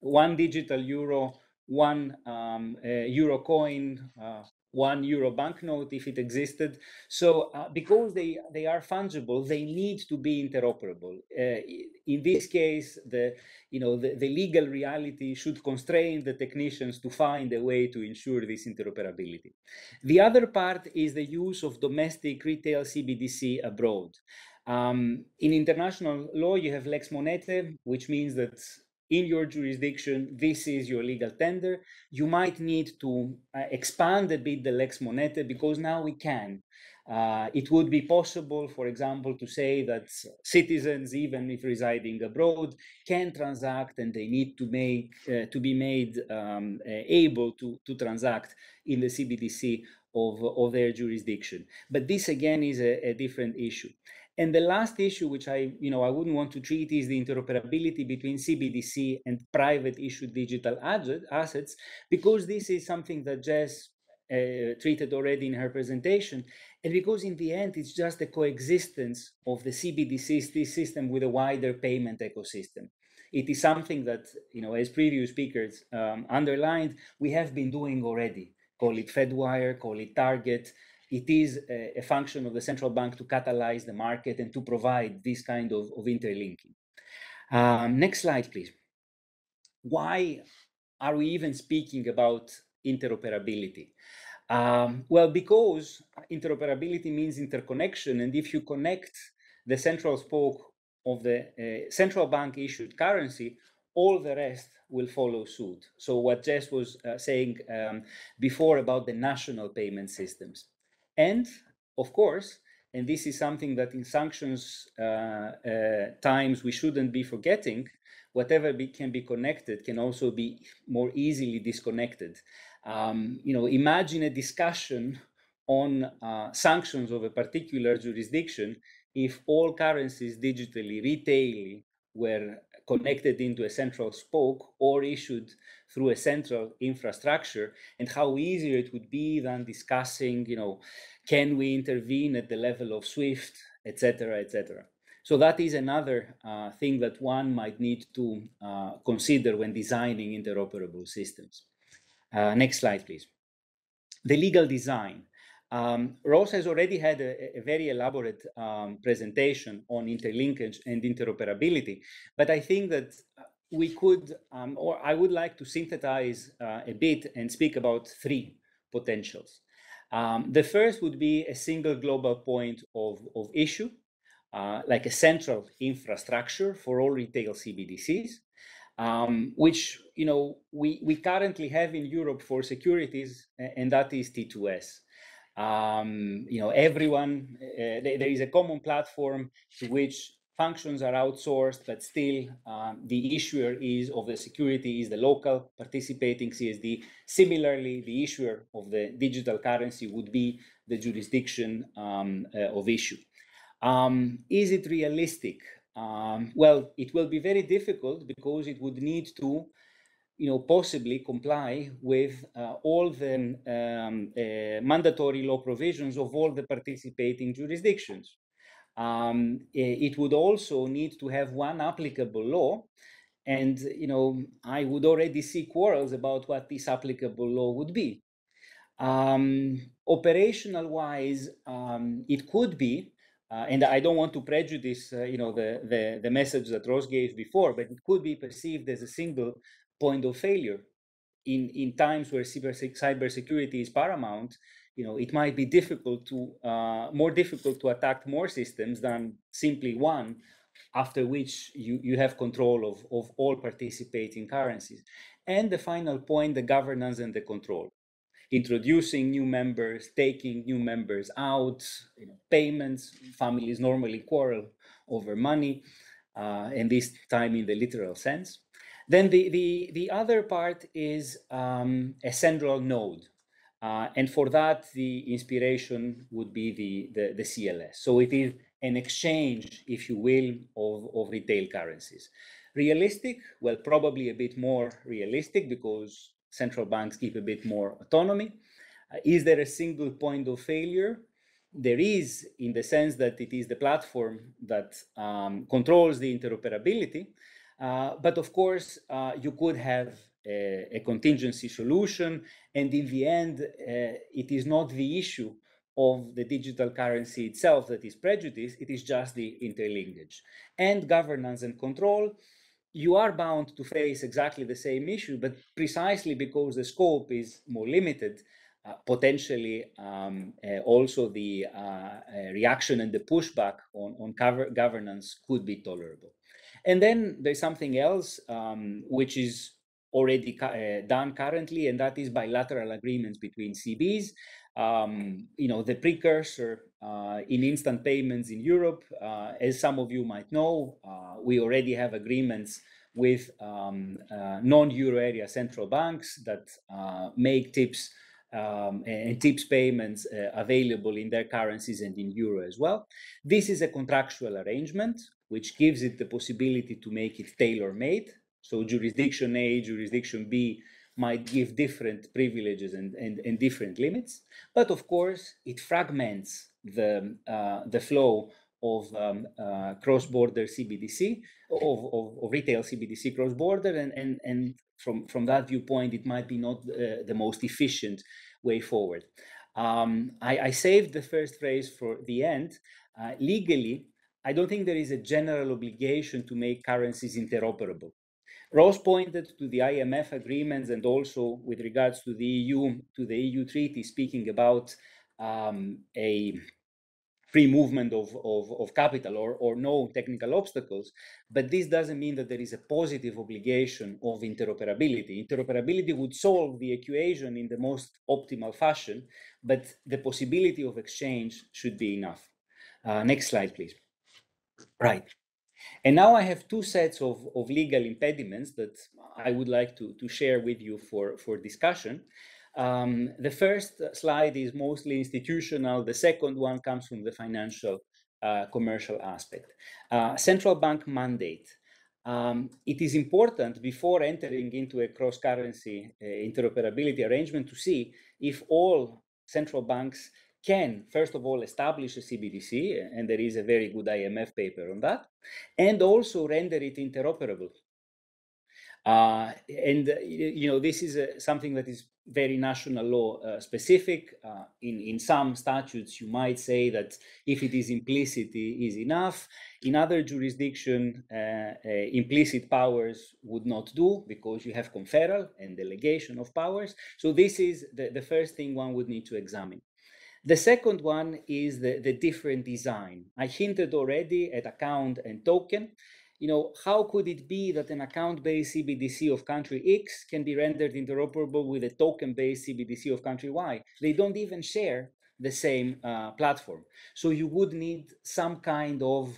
One digital euro one um, euro coin, uh, one euro banknote if it existed. So uh, because they, they are fungible, they need to be interoperable. Uh, in this case, the, you know, the, the legal reality should constrain the technicians to find a way to ensure this interoperability. The other part is the use of domestic retail CBDC abroad. Um, in international law, you have lex monetae, which means that in your jurisdiction, this is your legal tender. You might need to uh, expand a bit the lex monetae because now we can. Uh, it would be possible, for example, to say that citizens, even if residing abroad, can transact and they need to make uh, to be made um, uh, able to, to transact in the CBDC of, of their jurisdiction. But this again is a, a different issue. And the last issue, which I, you know, I wouldn't want to treat, is the interoperability between CBDC and private issued digital assets, because this is something that Jess uh, treated already in her presentation, and because in the end it's just the coexistence of the CBDC system with a wider payment ecosystem. It is something that, you know, as previous speakers um, underlined, we have been doing already. Call it Fedwire, call it Target, it is a, a, function of the central bank to catalyze the market and to provide this kind of, of interlinking. Um, next slide, please. Why are we even speaking about interoperability? Um, well, because interoperability means interconnection, and if you connect the central spoke of the uh, central bank issued currency, all the rest will follow suit. So what Jess was uh, saying um, before about the national payment systems. And of course, and this is something that in sanctions uh, uh, times we shouldn't be forgetting, whatever be, can be connected can also be more easily disconnected. Um, you know, imagine a discussion on uh, sanctions of a particular jurisdiction if all currencies digitally, retail, were connected into a central spoke or issued through a central infrastructure and how easier it would be than discussing, you know, can we intervene at the level of SWIFT, etc., etc. So that is another uh, thing that one might need to uh, consider when designing interoperable systems. Uh, next slide, please. The legal design. Um, Ross has already had a, a very elaborate um, presentation on interlinkage and interoperability, but I think that we could, um, or I would like to synthesize uh, a bit and speak about three potentials. Um, the first would be a single global point of, of issue, uh, like a central infrastructure for all retail CBDCs, um, which you know we, we currently have in Europe for securities, and that is T2S. Um, you know, everyone, uh, there is a common platform to which functions are outsourced, but still um, the issuer is of the security is the local participating CSD. Similarly, the issuer of the digital currency would be the jurisdiction um, uh, of issue. Um, is it realistic? Um, well, it will be very difficult because it would need to you know, possibly comply with uh, all the um, uh, mandatory law provisions of all the participating jurisdictions. Um, it would also need to have one applicable law. And, you know, I would already see quarrels about what this applicable law would be. Um, operational wise, um, it could be, uh, and I don't want to prejudice, uh, you know, the, the, the message that Ross gave before, but it could be perceived as a single point of failure. In, in times where cyber, cybersecurity is paramount, you know, it might be difficult to, uh, more difficult to attack more systems than simply one, after which you, you have control of, of all participating currencies. And the final point, the governance and the control. Introducing new members, taking new members out, you know, payments, families normally quarrel over money, uh, and this time in the literal sense. Then the, the, the other part is um, a central node. Uh, and for that, the inspiration would be the, the, the, CLS. So it is an exchange, if you will, of, of retail currencies. Realistic? Well, probably a bit more realistic because central banks keep a bit more autonomy. Uh, is there a single point of failure? There is, in the sense that it is the platform that um, controls the interoperability, uh, but of course, uh, you could have a, contingency solution. And in the end, uh, it is not the issue of the digital currency itself that is prejudice, it is just the interlinkage. And governance and control, you are bound to face exactly the same issue, but precisely because the scope is more limited, uh, potentially um, uh, also the uh, uh reaction and the pushback on, on governance could be tolerable. And then there's something else um, which is already uh, done currently, and that is bilateral agreements between CBs. Um, you know, the precursor uh, in instant payments in Europe, uh, as some of you might know, uh, we already have agreements with um, uh, non-euro area central banks that uh, make TIPS um, and TIPS payments available in their currencies and in euro as well. This is a contractual arrangement which gives it the possibility to make it tailor-made. So jurisdiction A, jurisdiction B might give different privileges and, and, and different limits. But of course, it fragments the, uh, the flow of um, uh, cross-border CBDC, of, of, of, retail CBDC cross-border, and, and, and from, from that viewpoint, it might be not uh, the most efficient way forward. Um, I, I, saved the first phrase for the end. Uh, legally, I don't think there is a general obligation to make currencies interoperable. Ross pointed to the IMF agreements and also with regards to the EU, to the EU treaty, speaking about um, a free movement of, of, of capital or, or no technical obstacles. But this doesn't mean that there is a positive obligation of interoperability. Interoperability would solve the equation in the most optimal fashion, but the possibility of exchange should be enough. Uh, next slide, please. Right. And now I have two sets of, of legal impediments that I would like to, to share with you for, for discussion. Um, the first slide is mostly institutional. The second one comes from the financial uh, commercial aspect. Uh, central bank mandate. Um, it is important before entering into a cross-currency uh, interoperability arrangement to see if all central banks can, first of all, establish a CBDC, and there is a very good IMF paper on that, and also render it interoperable. Uh, and you know this is a, something that is very national law uh, specific. Uh, in in some statutes, you might say that if it is implicit, it is enough. In other jurisdiction, uh, uh, implicit powers would not do because you have conferral and delegation of powers. So this is the, the first thing one would need to examine. The second one is the, the different design. I hinted already at account and token. You know, how could it be that an account-based CBDC of country X can be rendered interoperable with a token-based CBDC of country Y? They don't even share the same uh, platform. So you would need some kind of,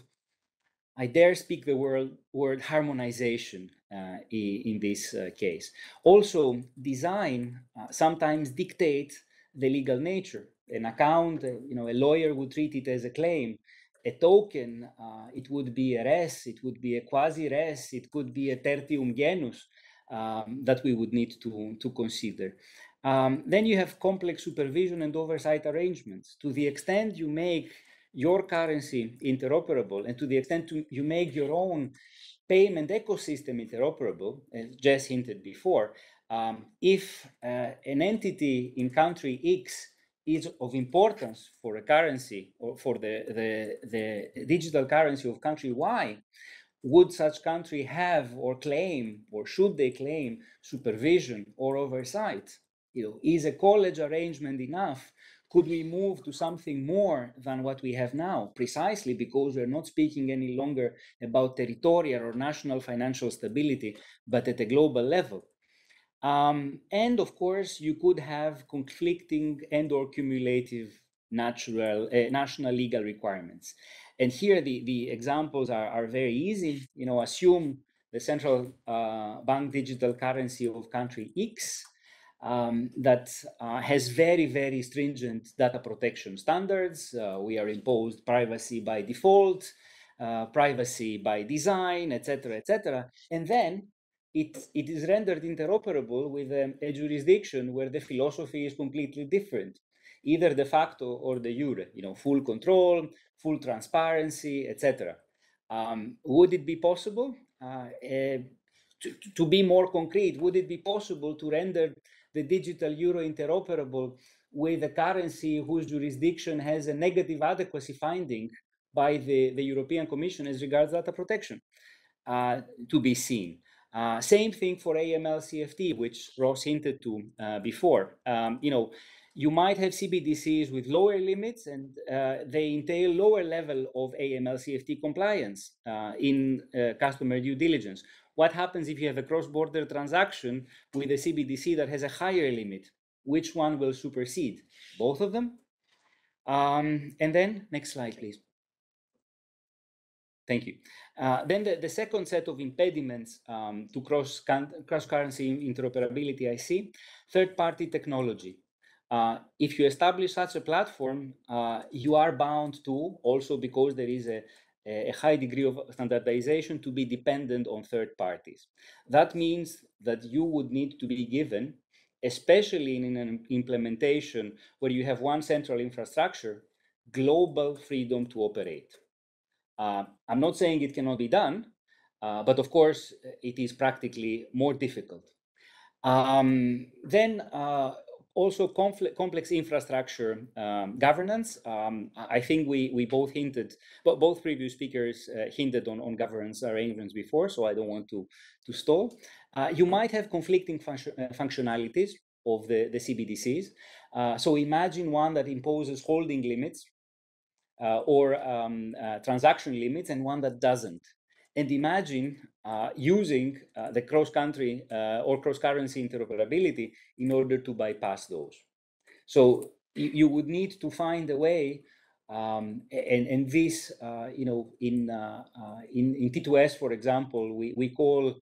I dare speak the word, word harmonization uh, in, this uh, case. Also, design uh, sometimes dictates the legal nature an account, you know, a lawyer would treat it as a claim. A token, uh, it would be a res, it would be a quasi res, it could be a tertium genus um, that we would need to, to consider. Um, then you have complex supervision and oversight arrangements. To the extent you make your currency interoperable and to the extent to, you make your own payment ecosystem interoperable, as Jess hinted before, um, if uh, an entity in country X is of importance for a currency or for the, the, the digital currency of country Y, would such country have or claim or should they claim supervision or oversight? You know, is a college arrangement enough? Could we move to something more than what we have now? Precisely because we're not speaking any longer about territorial or national financial stability, but at a global level. Um, and of course, you could have conflicting and or cumulative natural uh, national legal requirements. And here the, the examples are, are very easy. You know, assume the central uh, bank digital currency of country X um, that uh, has very, very stringent data protection standards. Uh, we are imposed privacy by default, uh, privacy by design, etc., etc. And then it, it is rendered interoperable with um, a jurisdiction where the philosophy is completely different, either de facto or de jure, you know, full control, full transparency, etc. Um, would it be possible? Uh, uh, to, to be more concrete, would it be possible to render the digital euro interoperable with a currency whose jurisdiction has a negative adequacy finding by the, the European Commission as regards data protection uh, to be seen. Uh, same thing for AML CFT, which Ross hinted to uh, before. Um, you know, you might have CBDCs with lower limits and uh, they entail lower level of AML CFT compliance uh, in uh, customer due diligence. What happens if you have a cross-border transaction with a CBDC that has a higher limit? Which one will supersede? Both of them? Um, and then, next slide, please. Thank you. Uh, then the, the, second set of impediments um, to cross, cross currency interoperability I see third party technology. Uh, if you establish such a platform, uh, you are bound to also because there is a, a high degree of standardization to be dependent on third parties. That means that you would need to be given, especially in an implementation where you have one central infrastructure, global freedom to operate. Uh, I'm not saying it cannot be done, uh, but of course, it is practically more difficult. Um, then uh, also complex infrastructure um, governance. Um, I think we, we both hinted, but both previous speakers uh, hinted on, on governance arrangements before, so I don't want to, to stall. Uh, you might have conflicting uh, functionalities of the, the CBDCs. so imagine one that imposes holding limits uh, or um, uh, transaction limits and one that doesn't. And imagine uh, using the cross-country or cross-currency interoperability in order to bypass those. So you, you would need to find a way um, and, and this, uh, you know, in, uh, uh, in, in T2S, for example, we, we call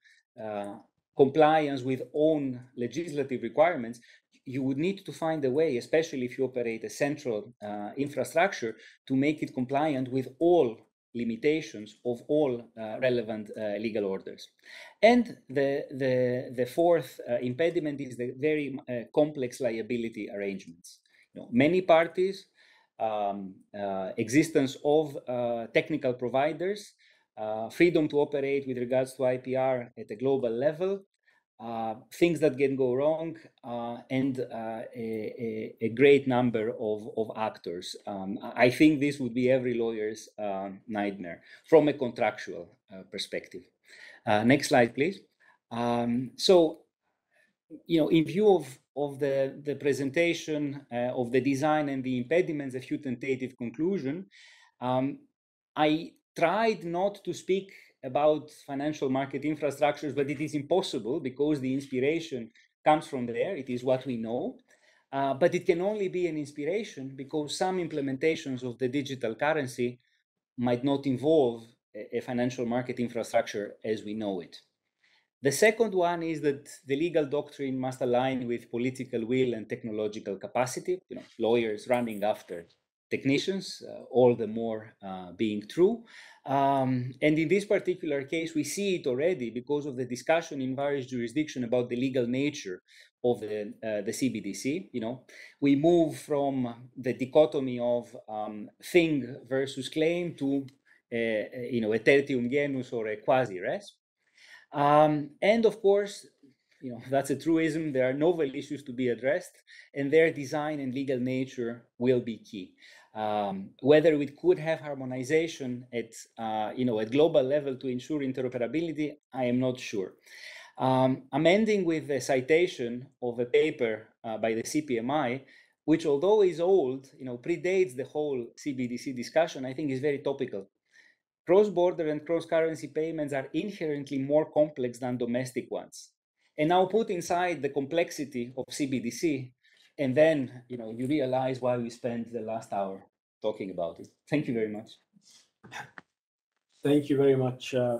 compliance with own legislative requirements you would need to find a way, especially if you operate a central uh, infrastructure, to make it compliant with all limitations of all uh, relevant uh, legal orders. And the, the, the fourth uh, impediment is the very uh, complex liability arrangements. You know, many parties, um, uh, existence of technical providers, freedom to operate with regards to IPR at a global level, things that can go wrong, uh, and uh, a, a, great number of, of actors. Um, I think this would be every lawyer's um, nightmare from a contractual uh, perspective. Uh, next slide, please. Um, so, you know, in view of, of the, the presentation of the design and the impediments, a few tentative conclusion, um, I tried not to speak about financial market infrastructures, but it is impossible because the inspiration comes from there. It is what we know. Uh, but it can only be an inspiration because some implementations of the digital currency might not involve a, financial market infrastructure as we know it. The second one is that the legal doctrine must align with political will and technological capacity. You know, lawyers running after technicians, uh, all the more uh, being true. Um, and in this particular case, we see it already because of the discussion in various jurisdictions about the legal nature of the, uh, the CBDC. You know, we move from the dichotomy of um, thing versus claim to, uh, you know, a tertium genus or a quasi-res. Um, and of course, you know, that's a truism. There are novel issues to be addressed, and their design and legal nature will be key. Um, whether we could have harmonization at uh, you know at global level to ensure interoperability, I am not sure. Um, I'm ending with a citation of a paper uh, by the CPMI, which although is old, you know, predates the whole CBDC discussion. I think is very topical. Cross-border and cross-currency payments are inherently more complex than domestic ones. And now put inside the complexity of CBDC, and then you know you realize why we spent the last hour talking about it. Thank you very much. Thank you very much, uh,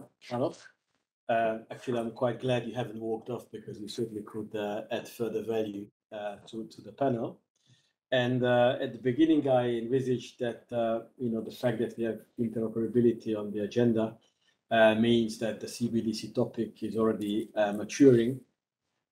Uh, actually, I'm quite glad you haven't walked off because you certainly could uh, add further value uh, to to the panel. And uh, at the beginning, I envisaged that uh, you know the fact that we have interoperability on the agenda means that the CBDC topic is already maturing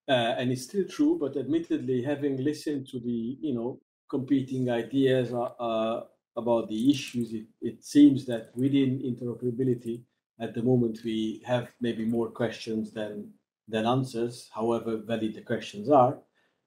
uh, and it's still true, but admittedly, having listened to the you know competing ideas uh, uh, about the issues, it, it seems that within interoperability At the moment, we have maybe more questions than than answers, however valid the questions are.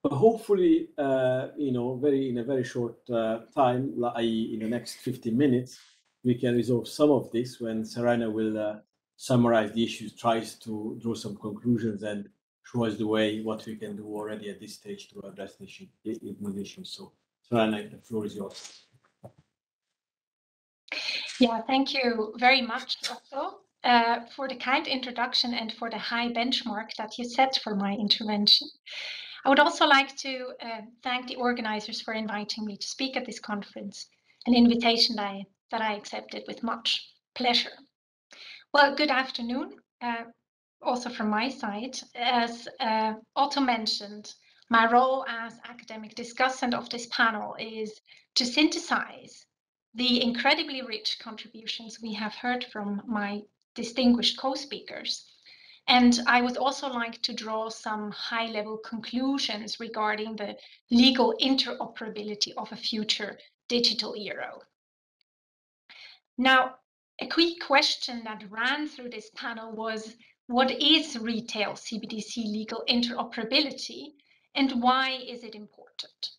But hopefully, uh, you know, very in a very short uh, time, i.e., in the next 15 minutes, we can resolve some of this when Seraina will uh, summarize the issues, tries to draw some conclusions, and show us the way what we can do already at this stage to address the issue. So, Seraina, the floor is yours. Yeah, thank you very much, Otto, uh, for the kind introduction and for the high benchmark that you set for my intervention. I would also like to uh, thank the organizers for inviting me to speak at this conference, an invitation I, that I accepted with much pleasure. Well, good afternoon, uh, also from my side. As uh, Otto mentioned, my role as academic discussant of this panel is to synthesize the incredibly rich contributions we have heard from my distinguished co-speakers. And I would also like to draw some high-level conclusions regarding the legal interoperability of a future digital euro. Now, a quick question that ran through this panel was, what is retail CBDC legal interoperability and why is it important?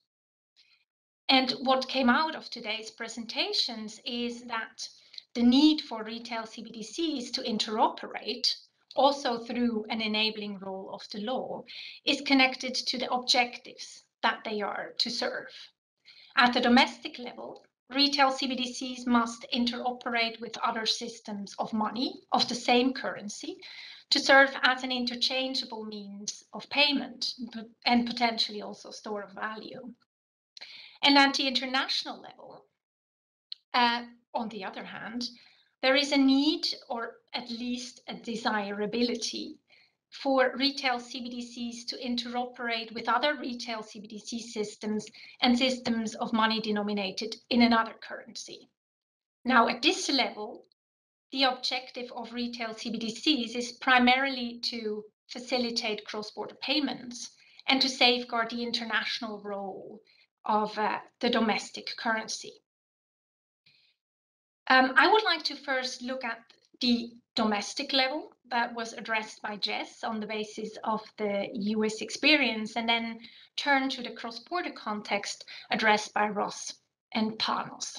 And what came out of today's presentations is that the need for retail CBDCs to interoperate, also through an enabling role of the law, is connected to the objectives that they are to serve. At the domestic level, retail CBDCs must interoperate with other systems of money of the same currency to serve as an interchangeable means of payment and potentially also store of value. And at the international level, uh, on the other hand, there is a need or at least a desirability for retail CBDCs to interoperate with other retail CBDC systems and systems of money denominated in another currency. Now, at this level, the objective of retail CBDCs is primarily to facilitate cross-border payments and to safeguard the international role of uh, the domestic currency. Um, I would like to first look at the domestic level that was addressed by Jess on the basis of the US experience, and then turn to the cross-border context addressed by Ross and Panos.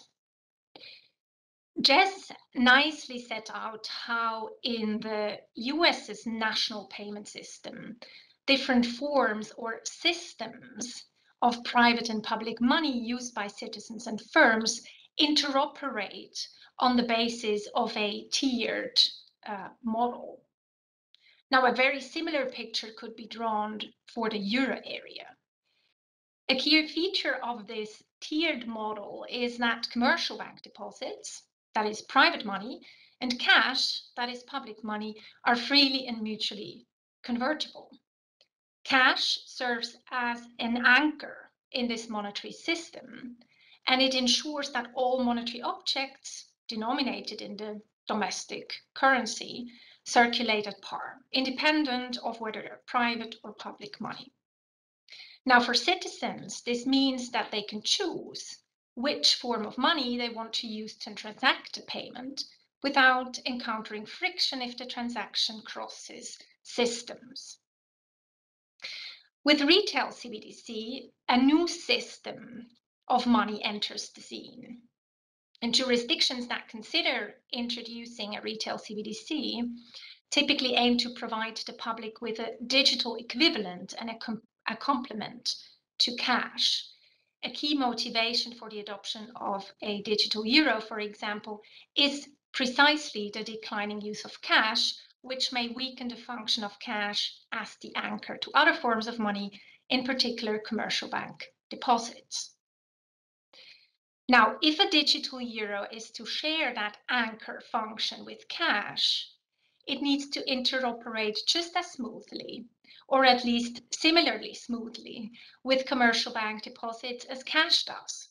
Jess nicely set out how in the US's national payment system, different forms or systems of private and public money used by citizens and firms interoperate on the basis of a tiered uh, model. Now, a very similar picture could be drawn for the euro area. A key feature of this tiered model is that commercial bank deposits, that is private money, and cash, that is public money, are freely and mutually convertible. Cash serves as an anchor in this monetary system, and it ensures that all monetary objects denominated in the domestic currency circulate at par, independent of whether they're private or public money. Now, for citizens, this means that they can choose which form of money they want to use to transact a payment without encountering friction if the transaction crosses systems. With retail CBDC, a new system of money enters the scene. And jurisdictions that consider introducing a retail CBDC typically aim to provide the public with a digital equivalent and a, com a complement to cash. A key motivation for the adoption of a digital euro, for example, is precisely the declining use of cash which may weaken the function of cash as the anchor to other forms of money, in particular commercial bank deposits. Now, if a digital euro is to share that anchor function with cash, it needs to interoperate just as smoothly, or at least similarly smoothly, with commercial bank deposits as cash does.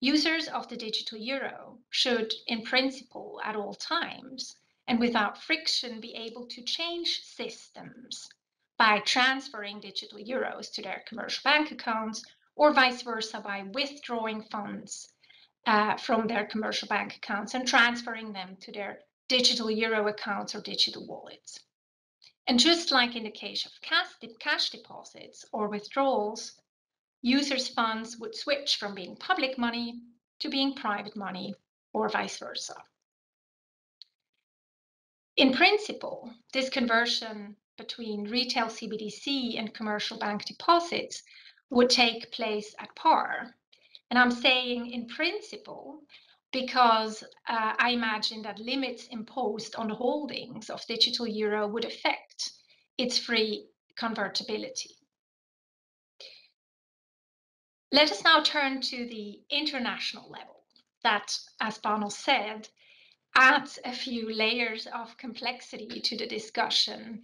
Users of the digital euro should, in principle, at all times, and without friction be able to change systems by transferring digital euros to their commercial bank accounts or vice versa by withdrawing funds uh, from their commercial bank accounts and transferring them to their digital euro accounts or digital wallets. And just like in the case of cash, cash deposits or withdrawals, users' funds would switch from being public money to being private money or vice versa. In principle, this conversion between retail CBDC and commercial bank deposits would take place at par. And I'm saying in principle because uh, I imagine that limits imposed on the holdings of digital euro would affect its free convertibility. Let us now turn to the international level that, as Panos said, adds a few layers of complexity to the discussion.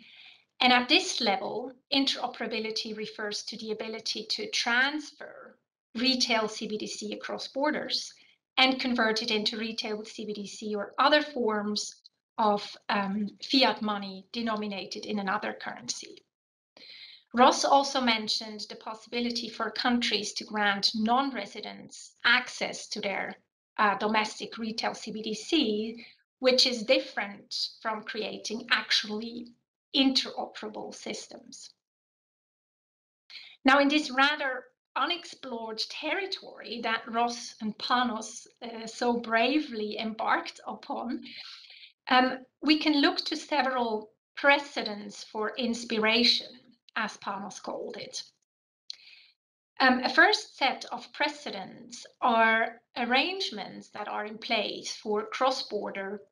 And at this level, interoperability refers to the ability to transfer retail CBDC across borders and convert it into retail CBDC or other forms of um, fiat money denominated in another currency. Ross also mentioned the possibility for countries to grant non-residents access to their uh, domestic retail CBDC, which is different from creating actually interoperable systems. Now, in this rather unexplored territory that Ross and Panos uh, so bravely embarked upon, um, we can look to several precedents for inspiration, as Panos called it. Um, a first set of precedents are arrangements that are in place for cross-border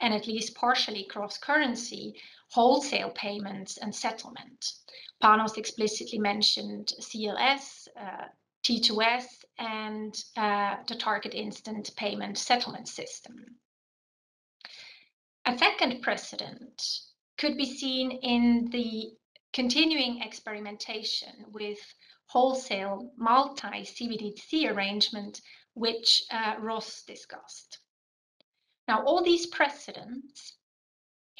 and at least partially cross-currency wholesale payments and settlement. Panos explicitly mentioned CLS, uh, T2S, and uh, the target instant payment settlement system. A second precedent could be seen in the continuing experimentation with wholesale multi CBDC arrangement, which uh, Ross discussed. Now, all these precedents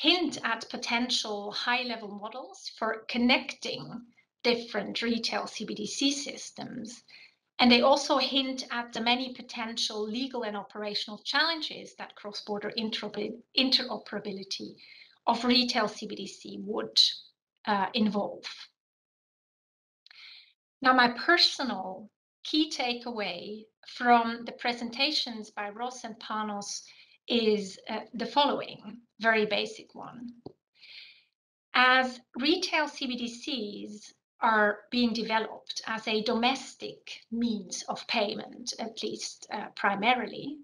hint at potential high level models for connecting different retail CBDC systems. And they also hint at the many potential legal and operational challenges that cross border interoperability of retail CBDC would uh, involve. Now, my personal key takeaway from the presentations by Ross and Panos is uh, the following very basic one. As retail CBDCs are being developed as a domestic means of payment, at least uh, primarily,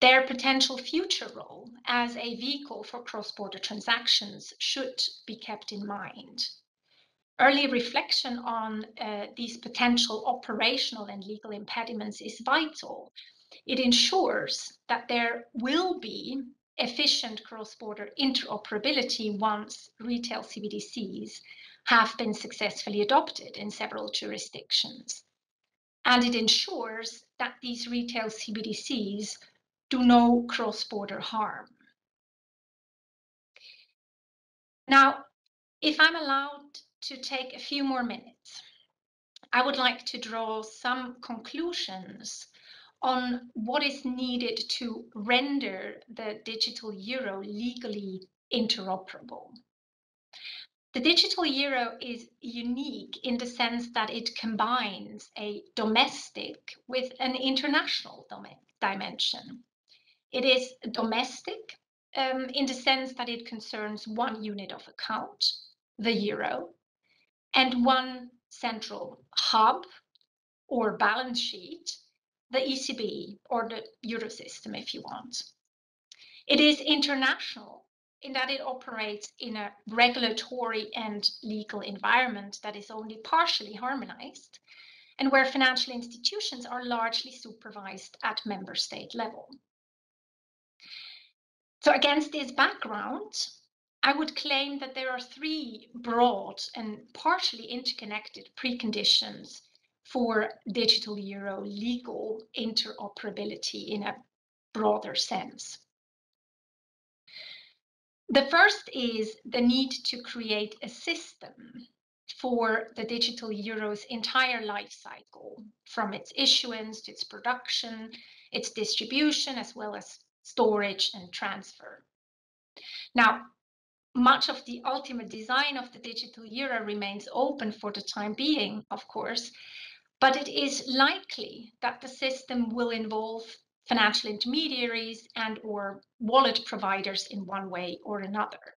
their potential future role as a vehicle for cross-border transactions should be kept in mind. Early reflection on uh, these potential operational and legal impediments is vital it ensures that there will be efficient cross-border interoperability once retail CBDCs have been successfully adopted in several jurisdictions. And it ensures that these retail CBDCs do no cross-border harm. Now, if I'm allowed to take a few more minutes, I would like to draw some conclusions on what is needed to render the digital euro legally interoperable. The digital euro is unique in the sense that it combines a domestic with an international dimension. It is domestic um, in the sense that it concerns one unit of account, the euro, and one central hub or balance sheet, the ECB or the Eurosystem, if you want. It is international in that it operates in a regulatory and legal environment that is only partially harmonized and where financial institutions are largely supervised at member state level. So against this background, I would claim that there are three broad and partially interconnected preconditions for digital euro legal interoperability in a broader sense. The first is the need to create a system for the digital euro's entire life cycle, from its issuance to its production, its distribution, as well as storage and transfer. Now, much of the ultimate design of the digital euro remains open for the time being, of course, but it is likely that the system will involve financial intermediaries and or wallet providers in one way or another.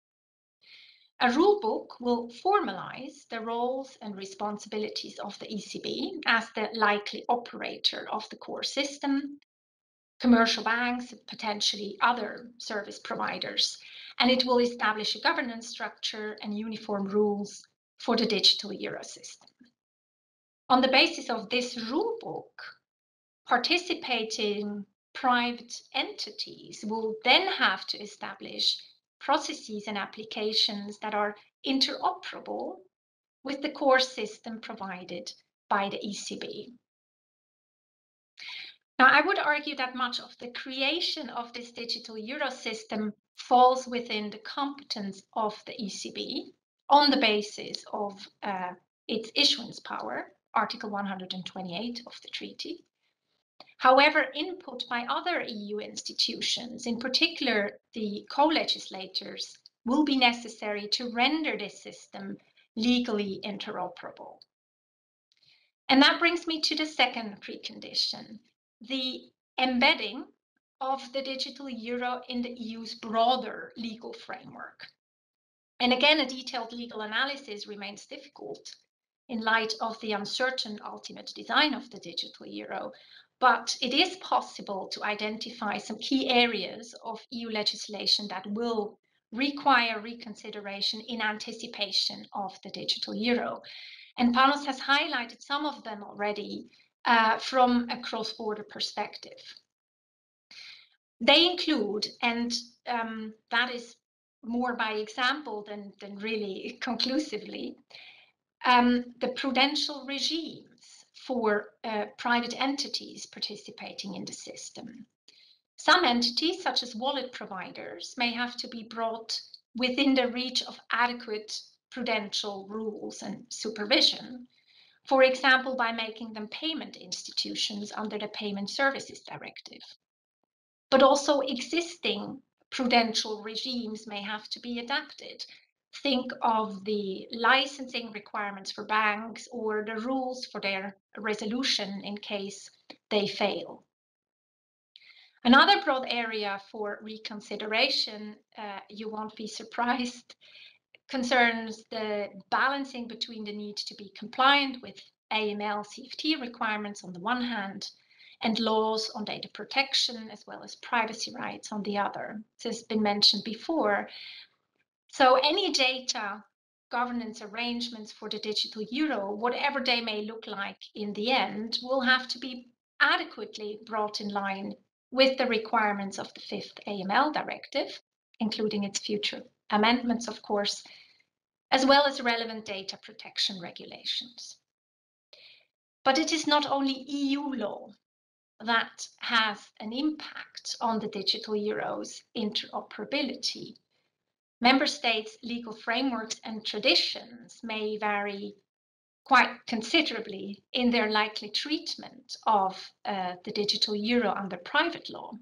A rulebook will formalize the roles and responsibilities of the ECB as the likely operator of the core system, commercial banks, potentially other service providers, and it will establish a governance structure and uniform rules for the digital euro system. On the basis of this rulebook, participating private entities will then have to establish processes and applications that are interoperable with the core system provided by the ECB. Now, I would argue that much of the creation of this digital euro system falls within the competence of the ECB on the basis of uh, its issuance power, Article 128 of the treaty. However, input by other EU institutions, in particular the co-legislators, will be necessary to render this system legally interoperable. And that brings me to the second precondition, the embedding of the digital euro in the EU's broader legal framework. And again, a detailed legal analysis remains difficult in light of the uncertain ultimate design of the digital euro, but it is possible to identify some key areas of EU legislation that will require reconsideration in anticipation of the digital euro. And Panos has highlighted some of them already uh, from a cross-border perspective. They include, and um, that is more by example than, than really conclusively, um, the prudential regimes for uh, private entities participating in the system. Some entities, such as wallet providers, may have to be brought within the reach of adequate prudential rules and supervision, for example, by making them payment institutions under the Payment Services Directive. But also existing prudential regimes may have to be adapted think of the licensing requirements for banks or the rules for their resolution in case they fail. Another broad area for reconsideration, uh, you won't be surprised, concerns the balancing between the need to be compliant with AML CFT requirements on the one hand and laws on data protection as well as privacy rights on the other. This has been mentioned before, so any data governance arrangements for the digital euro, whatever they may look like in the end, will have to be adequately brought in line with the requirements of the fifth AML directive, including its future amendments, of course, as well as relevant data protection regulations. But it is not only EU law that has an impact on the digital euro's interoperability. Member states' legal frameworks and traditions may vary quite considerably in their likely treatment of uh, the digital euro under private law,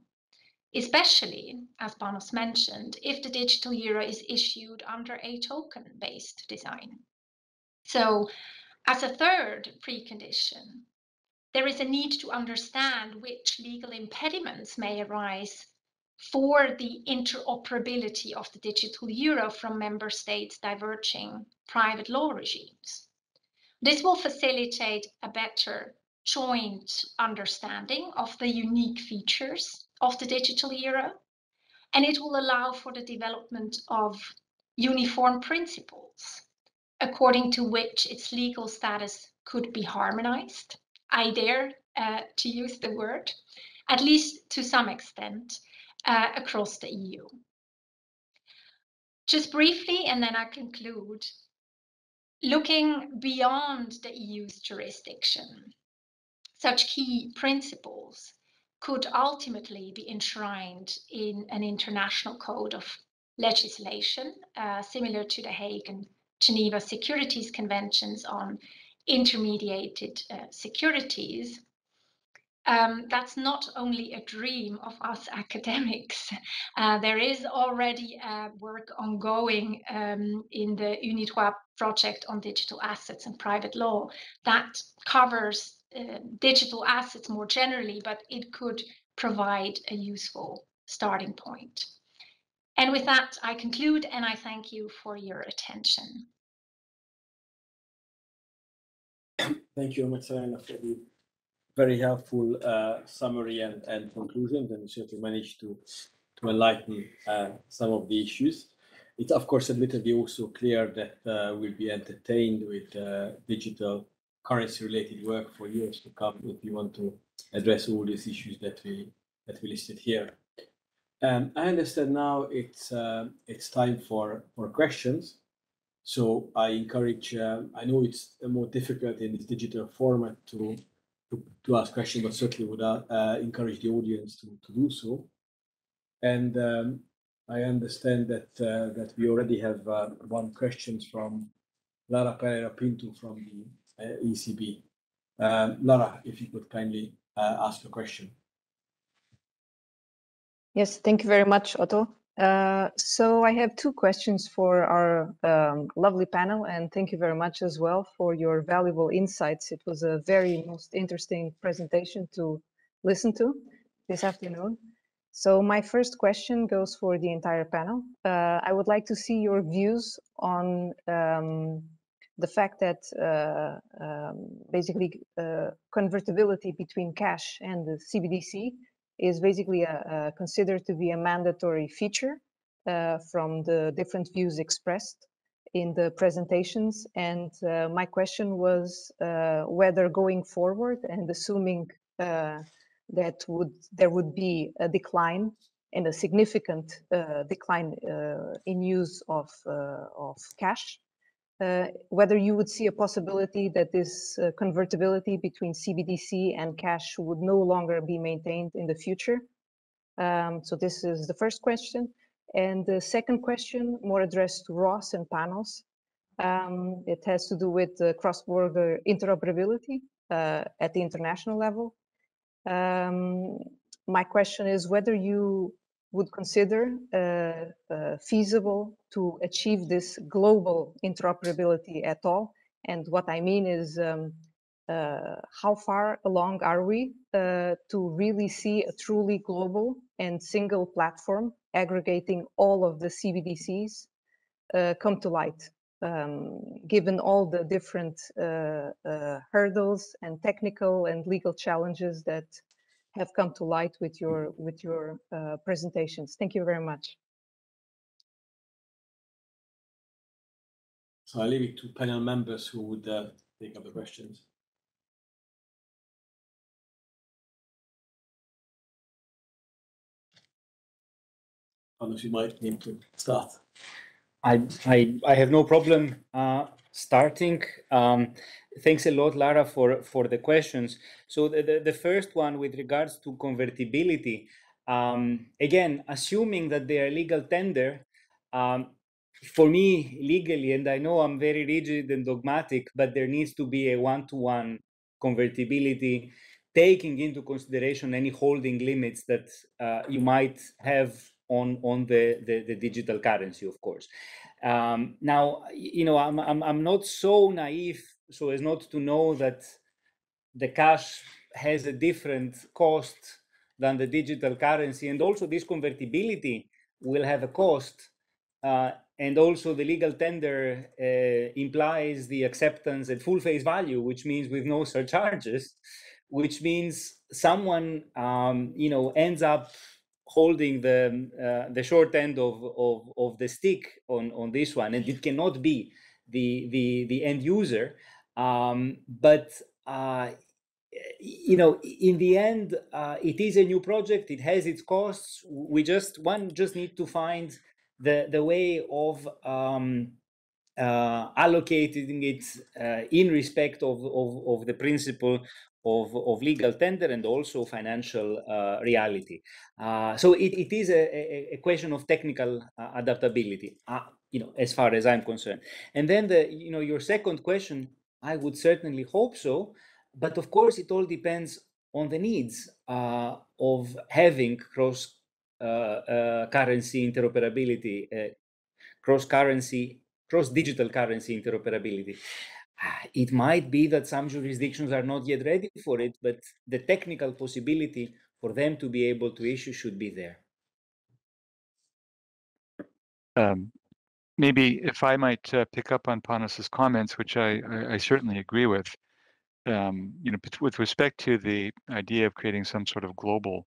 especially, as Panos mentioned, if the digital euro is issued under a token-based design. So, as a third precondition, there is a need to understand which legal impediments may arise for the interoperability of the digital euro from member states diverging private law regimes. This will facilitate a better joint understanding of the unique features of the digital euro, and it will allow for the development of uniform principles according to which its legal status could be harmonized. I dare uh, to use the word, at least to some extent, uh, across the EU. Just briefly, and then I conclude, looking beyond the EU's jurisdiction, such key principles could ultimately be enshrined in an international code of legislation, uh, similar to the Hague and Geneva Securities Conventions on intermediated uh, securities, um, that's not only a dream of us academics. Uh, there is already uh, work ongoing um, in the UNIDROIT project on digital assets and private law that covers uh, digital assets more generally, but it could provide a useful starting point. And with that, I conclude and I thank you for your attention. Thank you, Magdalena, for the very helpful uh, summary and, and conclusions, and certainly managed to to enlighten uh, some of the issues. It's of course admittedly also clear that uh, we'll be entertained with digital currency related work for years to come if you want to address all these issues that we that we listed here. Um, I understand now it's uh, it's time for for questions. So I encourage. Uh, I know it's more difficult in this digital format to to, ask questions, but certainly would uh, uh, encourage the audience to, to do so. And um, I understand that uh, that we already have uh, one question from Lara Pereira Pinto from the uh, ECB. Um, Lara, if you could kindly uh, ask a question. Yes, thank you very much, Otto. Uh, so I have two questions for our um, lovely panel, and thank you very much as well for your valuable insights. It was a very most interesting presentation to listen to this afternoon. So my first question goes for the entire panel. Uh, I would like to see your views on um, the fact that uh, um, basically uh, convertibility between cash and the CBDC is basically a, a considered to be a mandatory feature uh, from the different views expressed in the presentations. And uh, my question was uh, whether going forward and assuming uh, that would there would be a decline and a significant uh, decline uh, in use of, of cash, uh, whether you would see a possibility that this uh, convertibility between CBDC and cash would no longer be maintained in the future. Um, so this is the first question. And the second question, more addressed to Ross and Panos, um, it has to do with cross-border interoperability uh, at the international level. Um, my question is whether you would consider uh, uh, feasible to achieve this global interoperability at all. And what I mean is um, uh, how far along are we uh, to really see a truly global and single platform aggregating all of the CBDCs uh, come to light, um, given all the different uh, hurdles and technical and legal challenges that have come to light with your with your uh, presentations. Thank you very much. So I leave it to panel members who would uh, take up the questions. Unless you might need to start. I, I, I have no problem uh, starting. Um, thanks a lot, Lara, for, for the questions. So the, the, the first one with regards to convertibility, um, again, assuming that they are legal tender, um, for me, legally, and I know I'm very rigid and dogmatic, but there needs to be a one-to-one convertibility, taking into consideration any holding limits that uh, you might have on on the, the, the digital currency, of course. Um, now, you know, I'm, I'm I'm not so naive so as not to know that the cash has a different cost than the digital currency, and also this convertibility will have a cost. Uh, and also the legal tender uh, implies the acceptance at full face value, which means with no surcharges, which means someone, um, you know, ends up holding the uh, the short end of, of, of the stick on, on this one, and it cannot be the the the end user. Um, but uh, you know, in the end, uh, it is a new project. It has its costs. We just one just need to find the the way of um, uh, allocating it uh, in respect of, of, of the principle of, of legal tender and also financial uh, reality. Uh, so it, it is a, a, question of technical uh, adaptability, uh, you know, as far as I'm concerned. And then the, you know, your second question, I would certainly hope so, but of course it all depends on the needs uh, of having cross uh, uh, currency interoperability, uh, cross currency, cross digital currency interoperability. Ah, it might be that some jurisdictions are not yet ready for it, but the technical possibility for them to be able to issue should be there. Um, maybe if I might uh, pick up on Panos's comments, which I, I, I certainly agree with, um, you know, with respect to the idea of creating some sort of global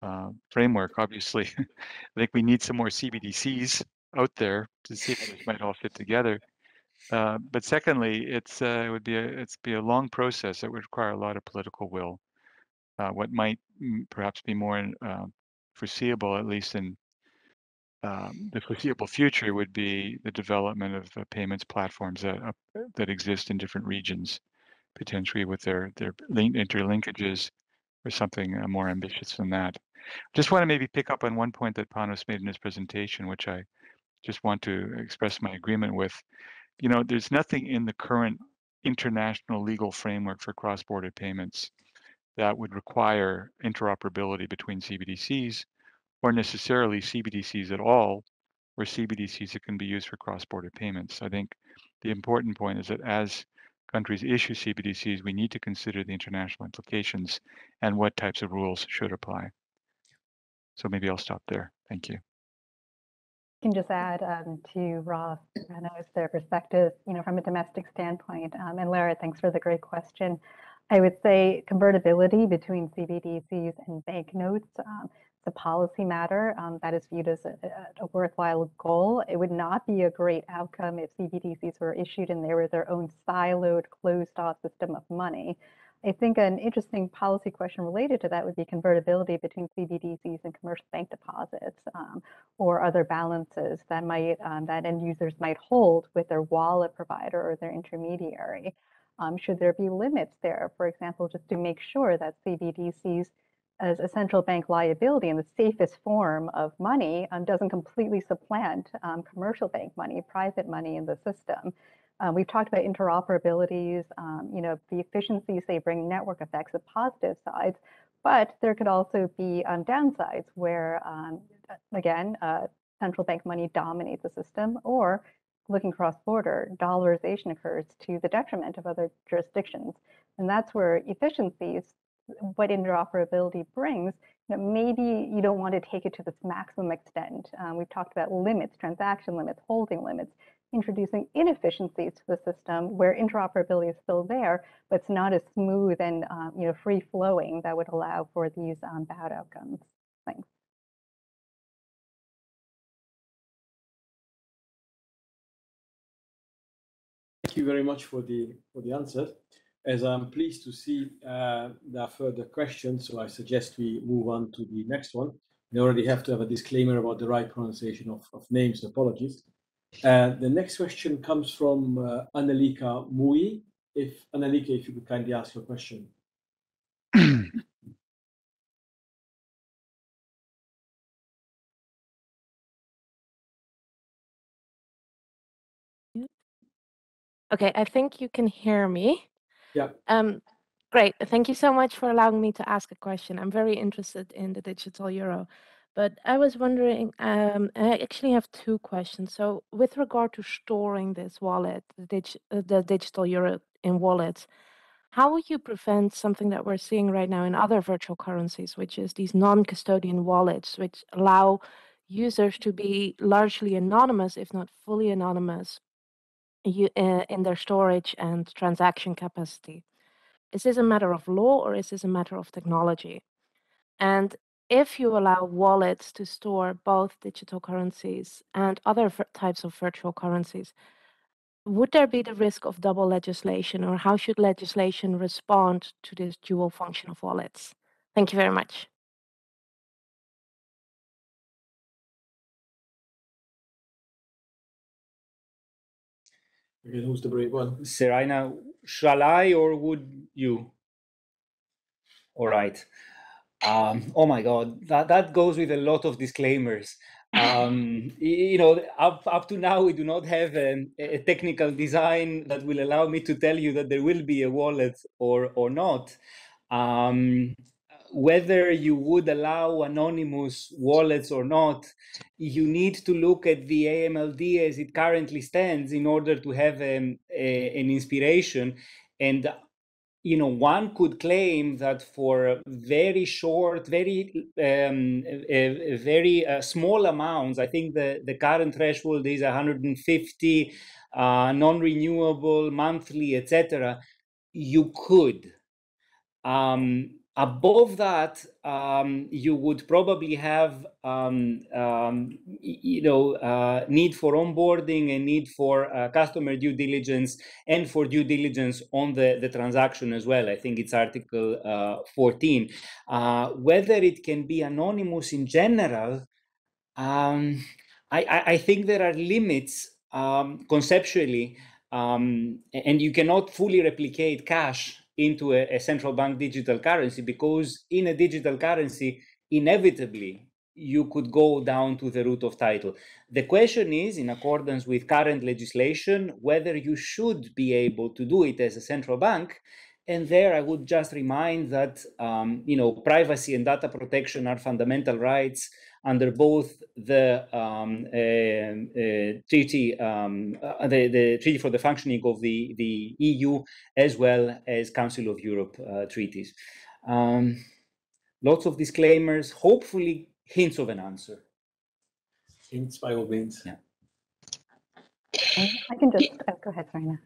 uh, framework, obviously, I think we need some more CBDCs out there to see how this might all fit together. Uh, but secondly, it's uh, it would be a it's be a long process that would require a lot of political will. Uh, what might perhaps be more uh, foreseeable, at least in um, the foreseeable future, would be the development of uh, payments platforms that that exist in different regions, potentially with their their link interlinkages, or something more ambitious than that. Just want to maybe pick up on one point that Panos made in his presentation, which I just want to express my agreement with you know, there's nothing in the current international legal framework for cross-border payments that would require interoperability between CBDCs or necessarily CBDCs at all, or CBDCs that can be used for cross-border payments. I think the important point is that as countries issue CBDCs, we need to consider the international implications and what types of rules should apply. So maybe I'll stop there. Thank you can just add um, to Ross and their perspective, you know, from a domestic standpoint. Um, and Lara, thanks for the great question. I would say convertibility between CBDCs and banknotes um, it's a policy matter um, that is viewed as a, a, worthwhile goal. It would not be a great outcome if CBDCs were issued and they were their own siloed, closed-off system of money. I think an interesting policy question related to that would be convertibility between CBDCs and commercial bank deposits um, or other balances that might um, that end users might hold with their wallet provider or their intermediary. Um, should there be limits there, for example, just to make sure that CBDCs as a central bank liability and the safest form of money um, doesn't completely supplant um, commercial bank money, private money in the system. Uh, we've talked about interoperabilities, um, you know, the efficiencies they bring, network effects, the positive sides, but there could also be um, downsides where, um, again, uh, central bank money dominates the system, or looking cross-border, dollarization occurs to the detriment of other jurisdictions. And that's where efficiencies, what interoperability brings, you know, maybe you don't want to take it to this maximum extent. Um, we've talked about limits, transaction limits, holding limits introducing inefficiencies to the system where interoperability is still there, but it's not as smooth and um, you know free flowing that would allow for these um, bad outcomes. Thanks. Thank you very much for the for the answer. As I'm pleased to see uh, there are further questions, so I suggest we move on to the next one. We already have to have a disclaimer about the right pronunciation of, of names. Apologies. Uh, the next question comes from uh, Annalika Mui. If Annalika, if you could kindly ask your question. Okay, I think you can hear me. Yeah. Um, great. Thank you so much for allowing me to ask a question. I'm very interested in the digital euro. But I was wondering, um, I actually have two questions. So with regard to storing this wallet, the, dig uh, the digital euro in wallets, how will you prevent something that we're seeing right now in other virtual currencies, which is these non-custodian wallets, which allow users to be largely anonymous, if not fully anonymous, you, uh, in their storage and transaction capacity? Is this a matter of law or is this a matter of technology? And if you allow wallets to store both digital currencies and other types of virtual currencies, would there be the risk of double legislation or how should legislation respond to this dual function of wallets? Thank you very much. Again, who's the brave one? Seraina, shall I or would you? All right. Um, oh my God, that, that goes with a lot of disclaimers. Um, you know, up, up to now, we do not have a, a, technical design that will allow me to tell you that there will be a wallet or, or not. Um, whether you would allow anonymous wallets or not, you need to look at the AMLD as it currently stands in order to have an, a, an inspiration. And you know, one could claim that for very short, very, um, very uh, small amounts, I think the, the current threshold is 150 uh, non-renewable monthly, etc. You could. Um, above that, um, you would probably have, um, um, you know, uh, need for onboarding and need for uh, customer due diligence and for due diligence on the, the transaction as well. I think it's Article uh, 14. Uh, whether it can be anonymous in general, um, I, I, think there are limits um, conceptually, um, and you cannot fully replicate cash into a, a, central bank digital currency because in a digital currency, inevitably, you could go down to the root of title. The question is, in accordance with current legislation, whether you should be able to do it as a central bank. And there, I would just remind that um, you know privacy and data protection are fundamental rights under both the um, uh, uh, treaty, um, uh, the, the, treaty for the functioning of the, the EU, as well as Council of Europe uh, treaties. Um, lots of disclaimers, hopefully hints of an answer. Hints by all means. Yeah. I can just oh, go ahead, Seraina.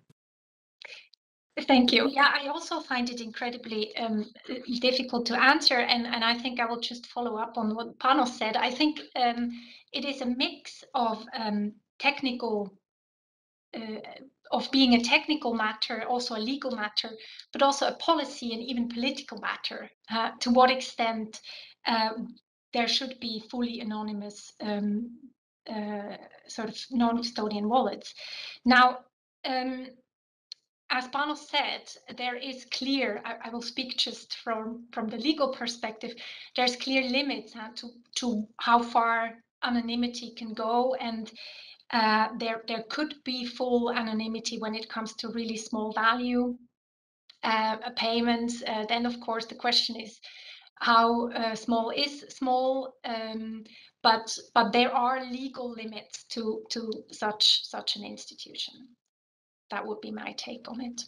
Thank you. Yeah, I also find it incredibly um, difficult to answer, and, and I think I will just follow up on what Panos said. I think um, it is a mix of um, technical, uh, of being a technical matter, also a legal matter, but also a policy and even political matter. Uh, to what extent uh, there should be fully anonymous um, uh, sort of non-custodian wallets. Now. As Panos said, there is clear, I, I, will speak just from, from the legal perspective, there's clear limits uh, to, to how far anonymity can go and uh, there, there could be full anonymity when it comes to really small value uh, payments. Uh, then, of course, the question is how uh, small is small, um, but but there are legal limits to to such such an institution that would be my take on it.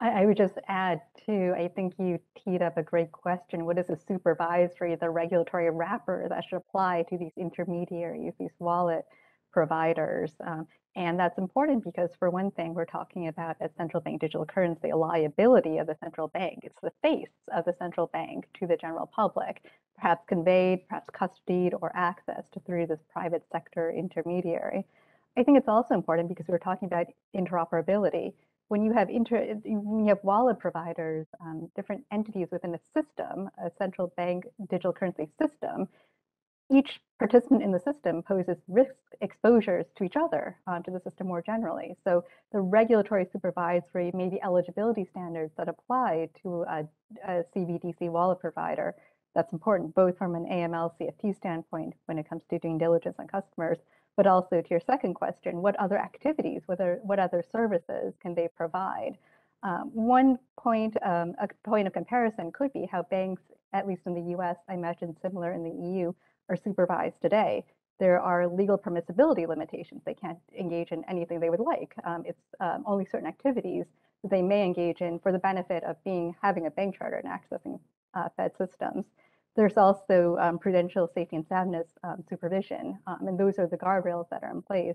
I, I would just add too, I think you teed up a great question. What is the supervisory, the regulatory wrapper that should apply to these intermediaries, these wallet providers? Um, and that's important because for one thing, we're talking about a central bank digital currency, a liability of the central bank. It's the face of the central bank to the general public, perhaps conveyed, perhaps custodied or accessed through this private sector intermediary. I think it's also important because we are talking about interoperability. When you have inter, when you have wallet providers, um, different entities within a system, a central bank digital currency system, each participant in the system poses risk exposures to each other, uh, to the system more generally. So the regulatory supervisory, maybe eligibility standards that apply to a, a CBDC wallet provider, that's important, both from an AML CFT standpoint when it comes to doing diligence on customers, but also to your second question, what other activities, whether what other services can they provide? Um, one point, um, a point of comparison could be how banks, at least in the US, I imagine similar in the EU, are supervised today. There are legal permissibility limitations. They can't engage in anything they would like. Um, it's um, only certain activities that they may engage in for the benefit of being having a bank charter and accessing uh, Fed systems. There's also um, prudential safety and soundness um, supervision, um, and those are the guardrails that are in place.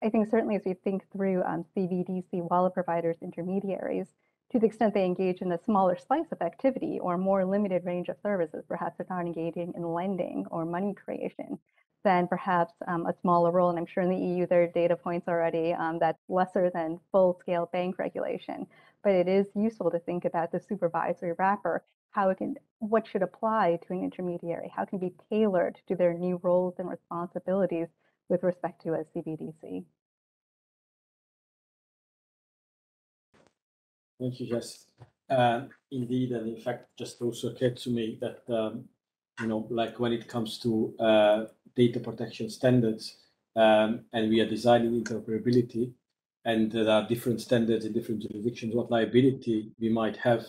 I think certainly as we think through um, CBDC wallet providers, intermediaries, to the extent they engage in a smaller slice of activity or more limited range of services, perhaps they're not engaging in lending or money creation, then perhaps um, a smaller role. And I'm sure in the EU there are data points already um, that's lesser than full-scale bank regulation. But it is useful to think about the supervisory wrapper how it can, what should apply to an intermediary, how can be tailored to their new roles and responsibilities with respect to a CBDC. Thank you, Jess. Uh, indeed, and in fact, just also occurred to me that, um, you know, like when it comes to uh, data protection standards, um, and we are designing interoperability, and there are different standards in different jurisdictions, what liability we might have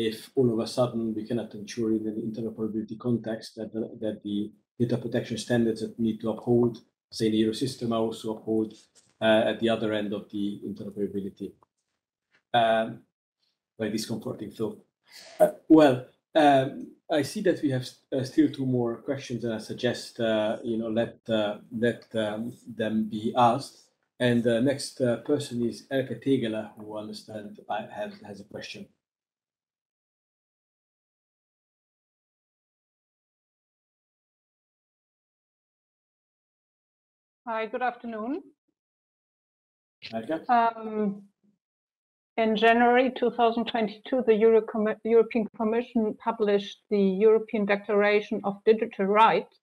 if all of a sudden we cannot ensure in an interoperability context that the, that the data protection standards that we need to uphold, say the Eurosystem, are also uphold uh, at the other end of the interoperability. Um, very discomforting thought. Uh, well, um, I see that we have uh, still two more questions, and I suggest uh, you know let uh, let um, them be asked. And the next uh, person is Elke Tegeler, who understand I have has a question. Hi, good afternoon. Um, in January 2022, the Euro Com European Commission published the European Declaration of Digital Rights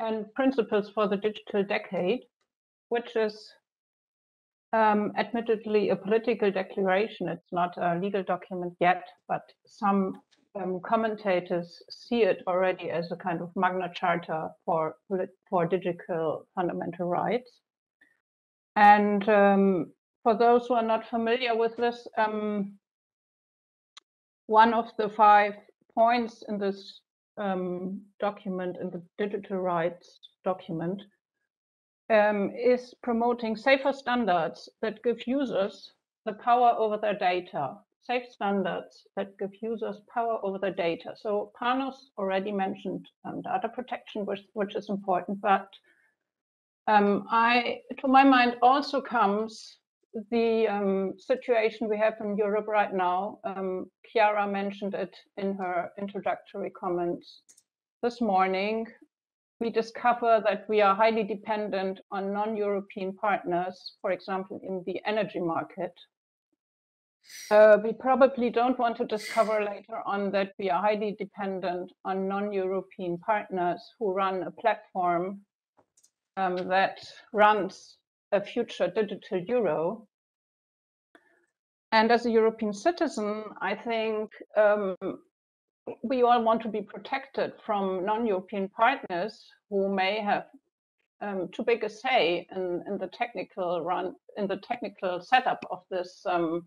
and Principles for the Digital Decade, which is um, admittedly a political declaration. It's not a legal document yet, but some um, commentators see it already as a kind of Magna Charta for, for digital fundamental rights. And um, for those who are not familiar with this, um, one of the five points in this um, document, in the digital rights document, um, is promoting safer standards that give users the power over their data, safe standards that give users power over their data. So Panos already mentioned um, data protection, which, which is important, but um, I, to my mind, also comes the um, situation we have in Europe right now, um, Chiara mentioned it in her introductory comments this morning. We discover that we are highly dependent on non-European partners, for example, in the energy market. Uh, we probably don't want to discover later on that we are highly dependent on non-European partners who run a platform um, that runs a future digital euro. And as a European citizen, I think um, we all want to be protected from non-European partners who may have um, too big a say in, in, the technical run, in the technical setup of this um,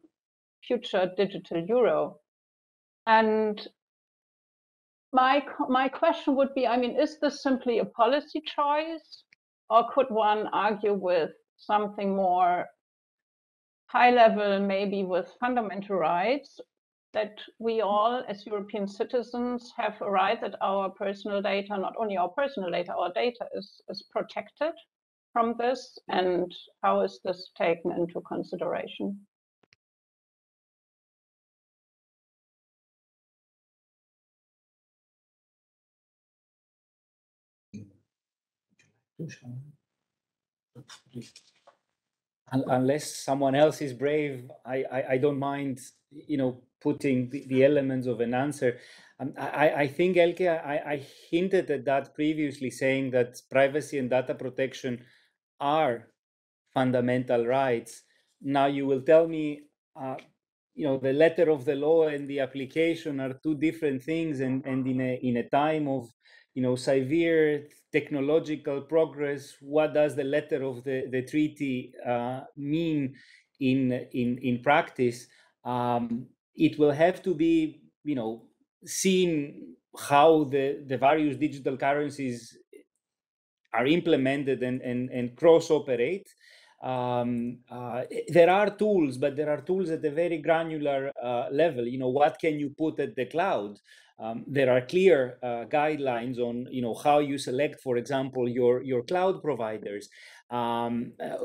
future digital euro. And my my question would be, I mean, is this simply a policy choice, or could one argue with something more high level, maybe with fundamental rights, that we all, as European citizens, have a right that our personal data, not only our personal data, our data is, is protected from this, and how is this taken into consideration? Unless someone else is brave, I, I, I don't mind, you know, putting the, the elements of an answer. Um, I, I think, Elke, I, I hinted at that previously, saying that privacy and data protection are fundamental rights. Now you will tell me, uh, you know, the letter of the law and the application are two different things, and, and in a in a time of you know severe technological progress what does the letter of the, the treaty uh, mean in in in practice? Um, it will have to be you know seen how the the various digital currencies are implemented and and, and cross operate. Um, uh, there are tools but there are tools at a very granular uh, level. You know what can you put at the cloud um, there are clear uh, guidelines on you know how you select, for example, your your cloud providers. Um, uh,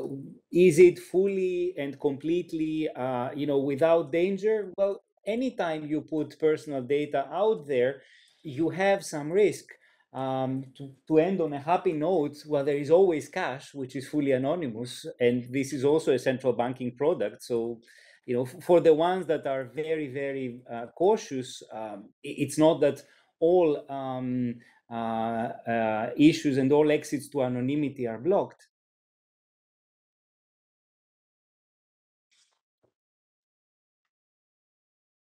is it fully and completely uh, you know without danger? Well, anytime you put personal data out there, you have some risk. Um, to, to end on a happy note, well, there is always cash, which is fully anonymous, and this is also a central banking product. So you know, for the ones that are very, very uh, cautious, um, it's not that all um, uh, uh, issues and all exits to anonymity are blocked.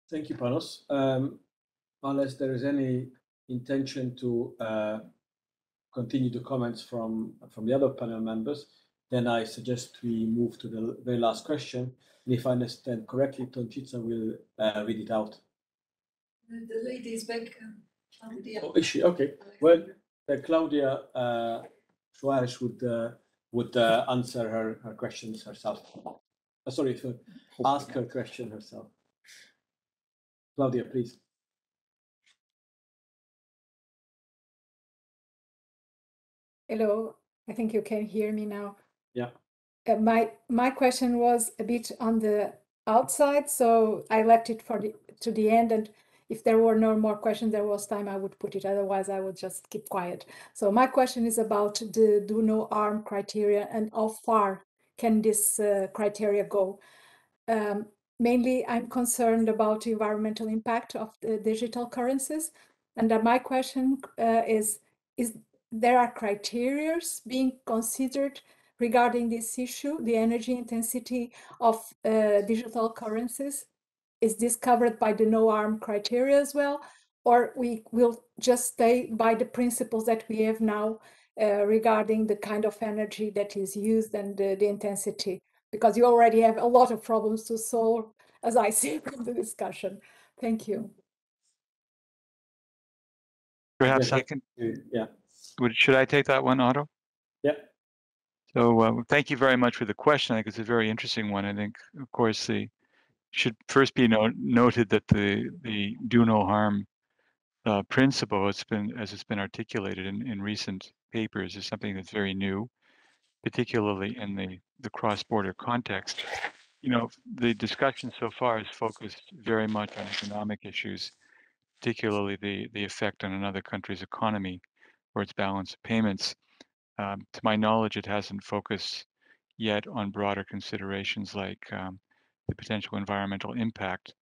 Thank you, Panos. Um, unless there is any intention to uh, continue the comments from, from the other panel members, then I suggest we move to the very last question, and if I understand correctly, Tonchitsa will uh, read it out. The lady is back. Claudia. Oh, is she? Okay. Well, uh, Claudia uh, Suarez would uh, would uh, answer her, her questions herself. Uh, sorry, so ask her question herself. Claudia, please. Hello, I think you can hear me now. Yeah. Uh, my my question was a bit on the outside, so I left it for the to the end. And if there were no more questions, there was time, I would put it. Otherwise, I would just keep quiet. So my question is about the do no harm criteria and how far can this uh, criteria go? Um, mainly, I'm concerned about environmental impact of the digital currencies. And uh, my question uh, is: Is there are criteria being considered regarding this issue, the energy intensity of uh, digital currencies? Is this covered by the no harm criteria as well? Or we will just stay by the principles that we have now uh, regarding the kind of energy that is used and the, the intensity? Because you already have a lot of problems to solve, as I see from the discussion. Thank you. Perhaps Yeah, I can. Yeah. would, should I take that one, Otto? Yeah. So uh, thank you very much for the question. I think it's a very interesting one. I think, of course, the should first be no, noted that the the do no harm uh, principle, it's been as it's been articulated in, in recent papers, is something that's very new, particularly in the the cross-border context. You know, the discussion so far is focused very much on economic issues, particularly the the effect on another country's economy or its balance of payments. Um, to my knowledge, it hasn't focused yet on broader considerations like um, the potential environmental impact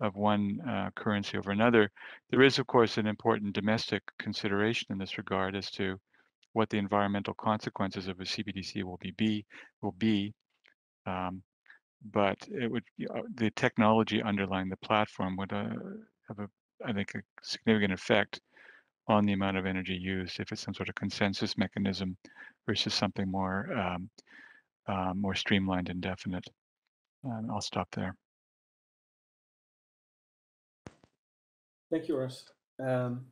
of one uh, currency over another. There is, of course, an important domestic consideration in this regard as to what the environmental consequences of a CBDC will be, be will be. Um, but it would uh, the technology underlying the platform would uh, have a I think a significant effect on the amount of energy used if it's some sort of consensus mechanism versus something more um, uh, more streamlined and definite. And I'll stop there. Thank you, Ross. Um,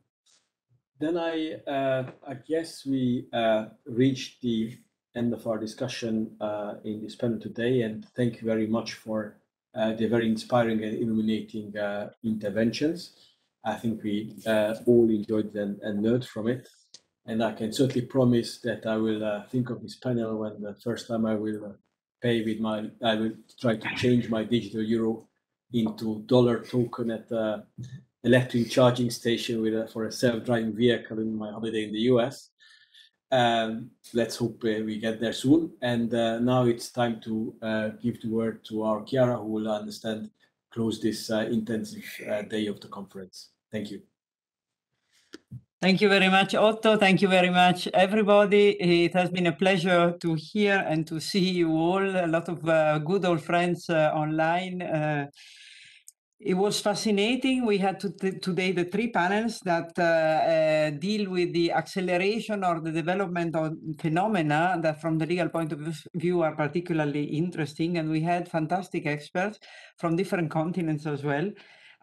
then I, uh, I guess we uh, reached the end of our discussion uh, in this panel today, and thank you very much for uh, the very inspiring and illuminating uh, interventions. I think we uh, all enjoyed and, and learned from it, and I can certainly promise that I will think of this panel when the first time I will pay with my, I will try to change my digital euro into dollar token at the electric charging station with a, for a self-driving vehicle in my holiday in the US. Um, let's hope uh, we get there soon. And uh, now it's time to uh, give the word to our Chiara, who will understand close this uh, intensive uh, day of the conference. Thank you. Thank you very much, Otto. Thank you very much, everybody. It has been a pleasure to hear and to see you all. A lot of uh, good old friends online. It was fascinating. We had to today the three panels that uh, uh, deal with the acceleration or the development of phenomena that from the legal point of view are particularly interesting. And we had fantastic experts from different continents as well.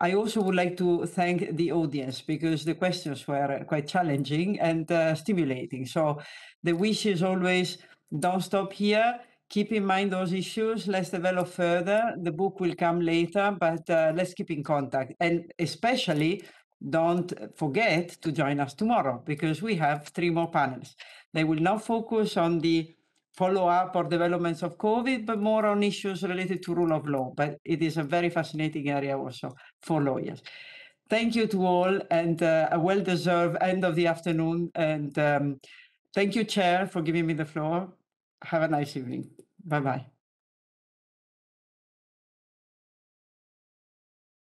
I also would like to thank the audience because the questions were quite challenging and uh, stimulating. So the wish is always don't stop here keep in mind those issues. Let's develop further. The book will come later, but uh, let's keep in contact. And especially, don't forget to join us tomorrow because we have three more panels. They will now focus on the follow up or developments of COVID, but more on issues related to rule of law. But it is a very fascinating area also for lawyers. Thank you to all and uh, a well deserved end of the afternoon. And um, thank you, Chair, for giving me the floor. Have a nice evening. Bye bye.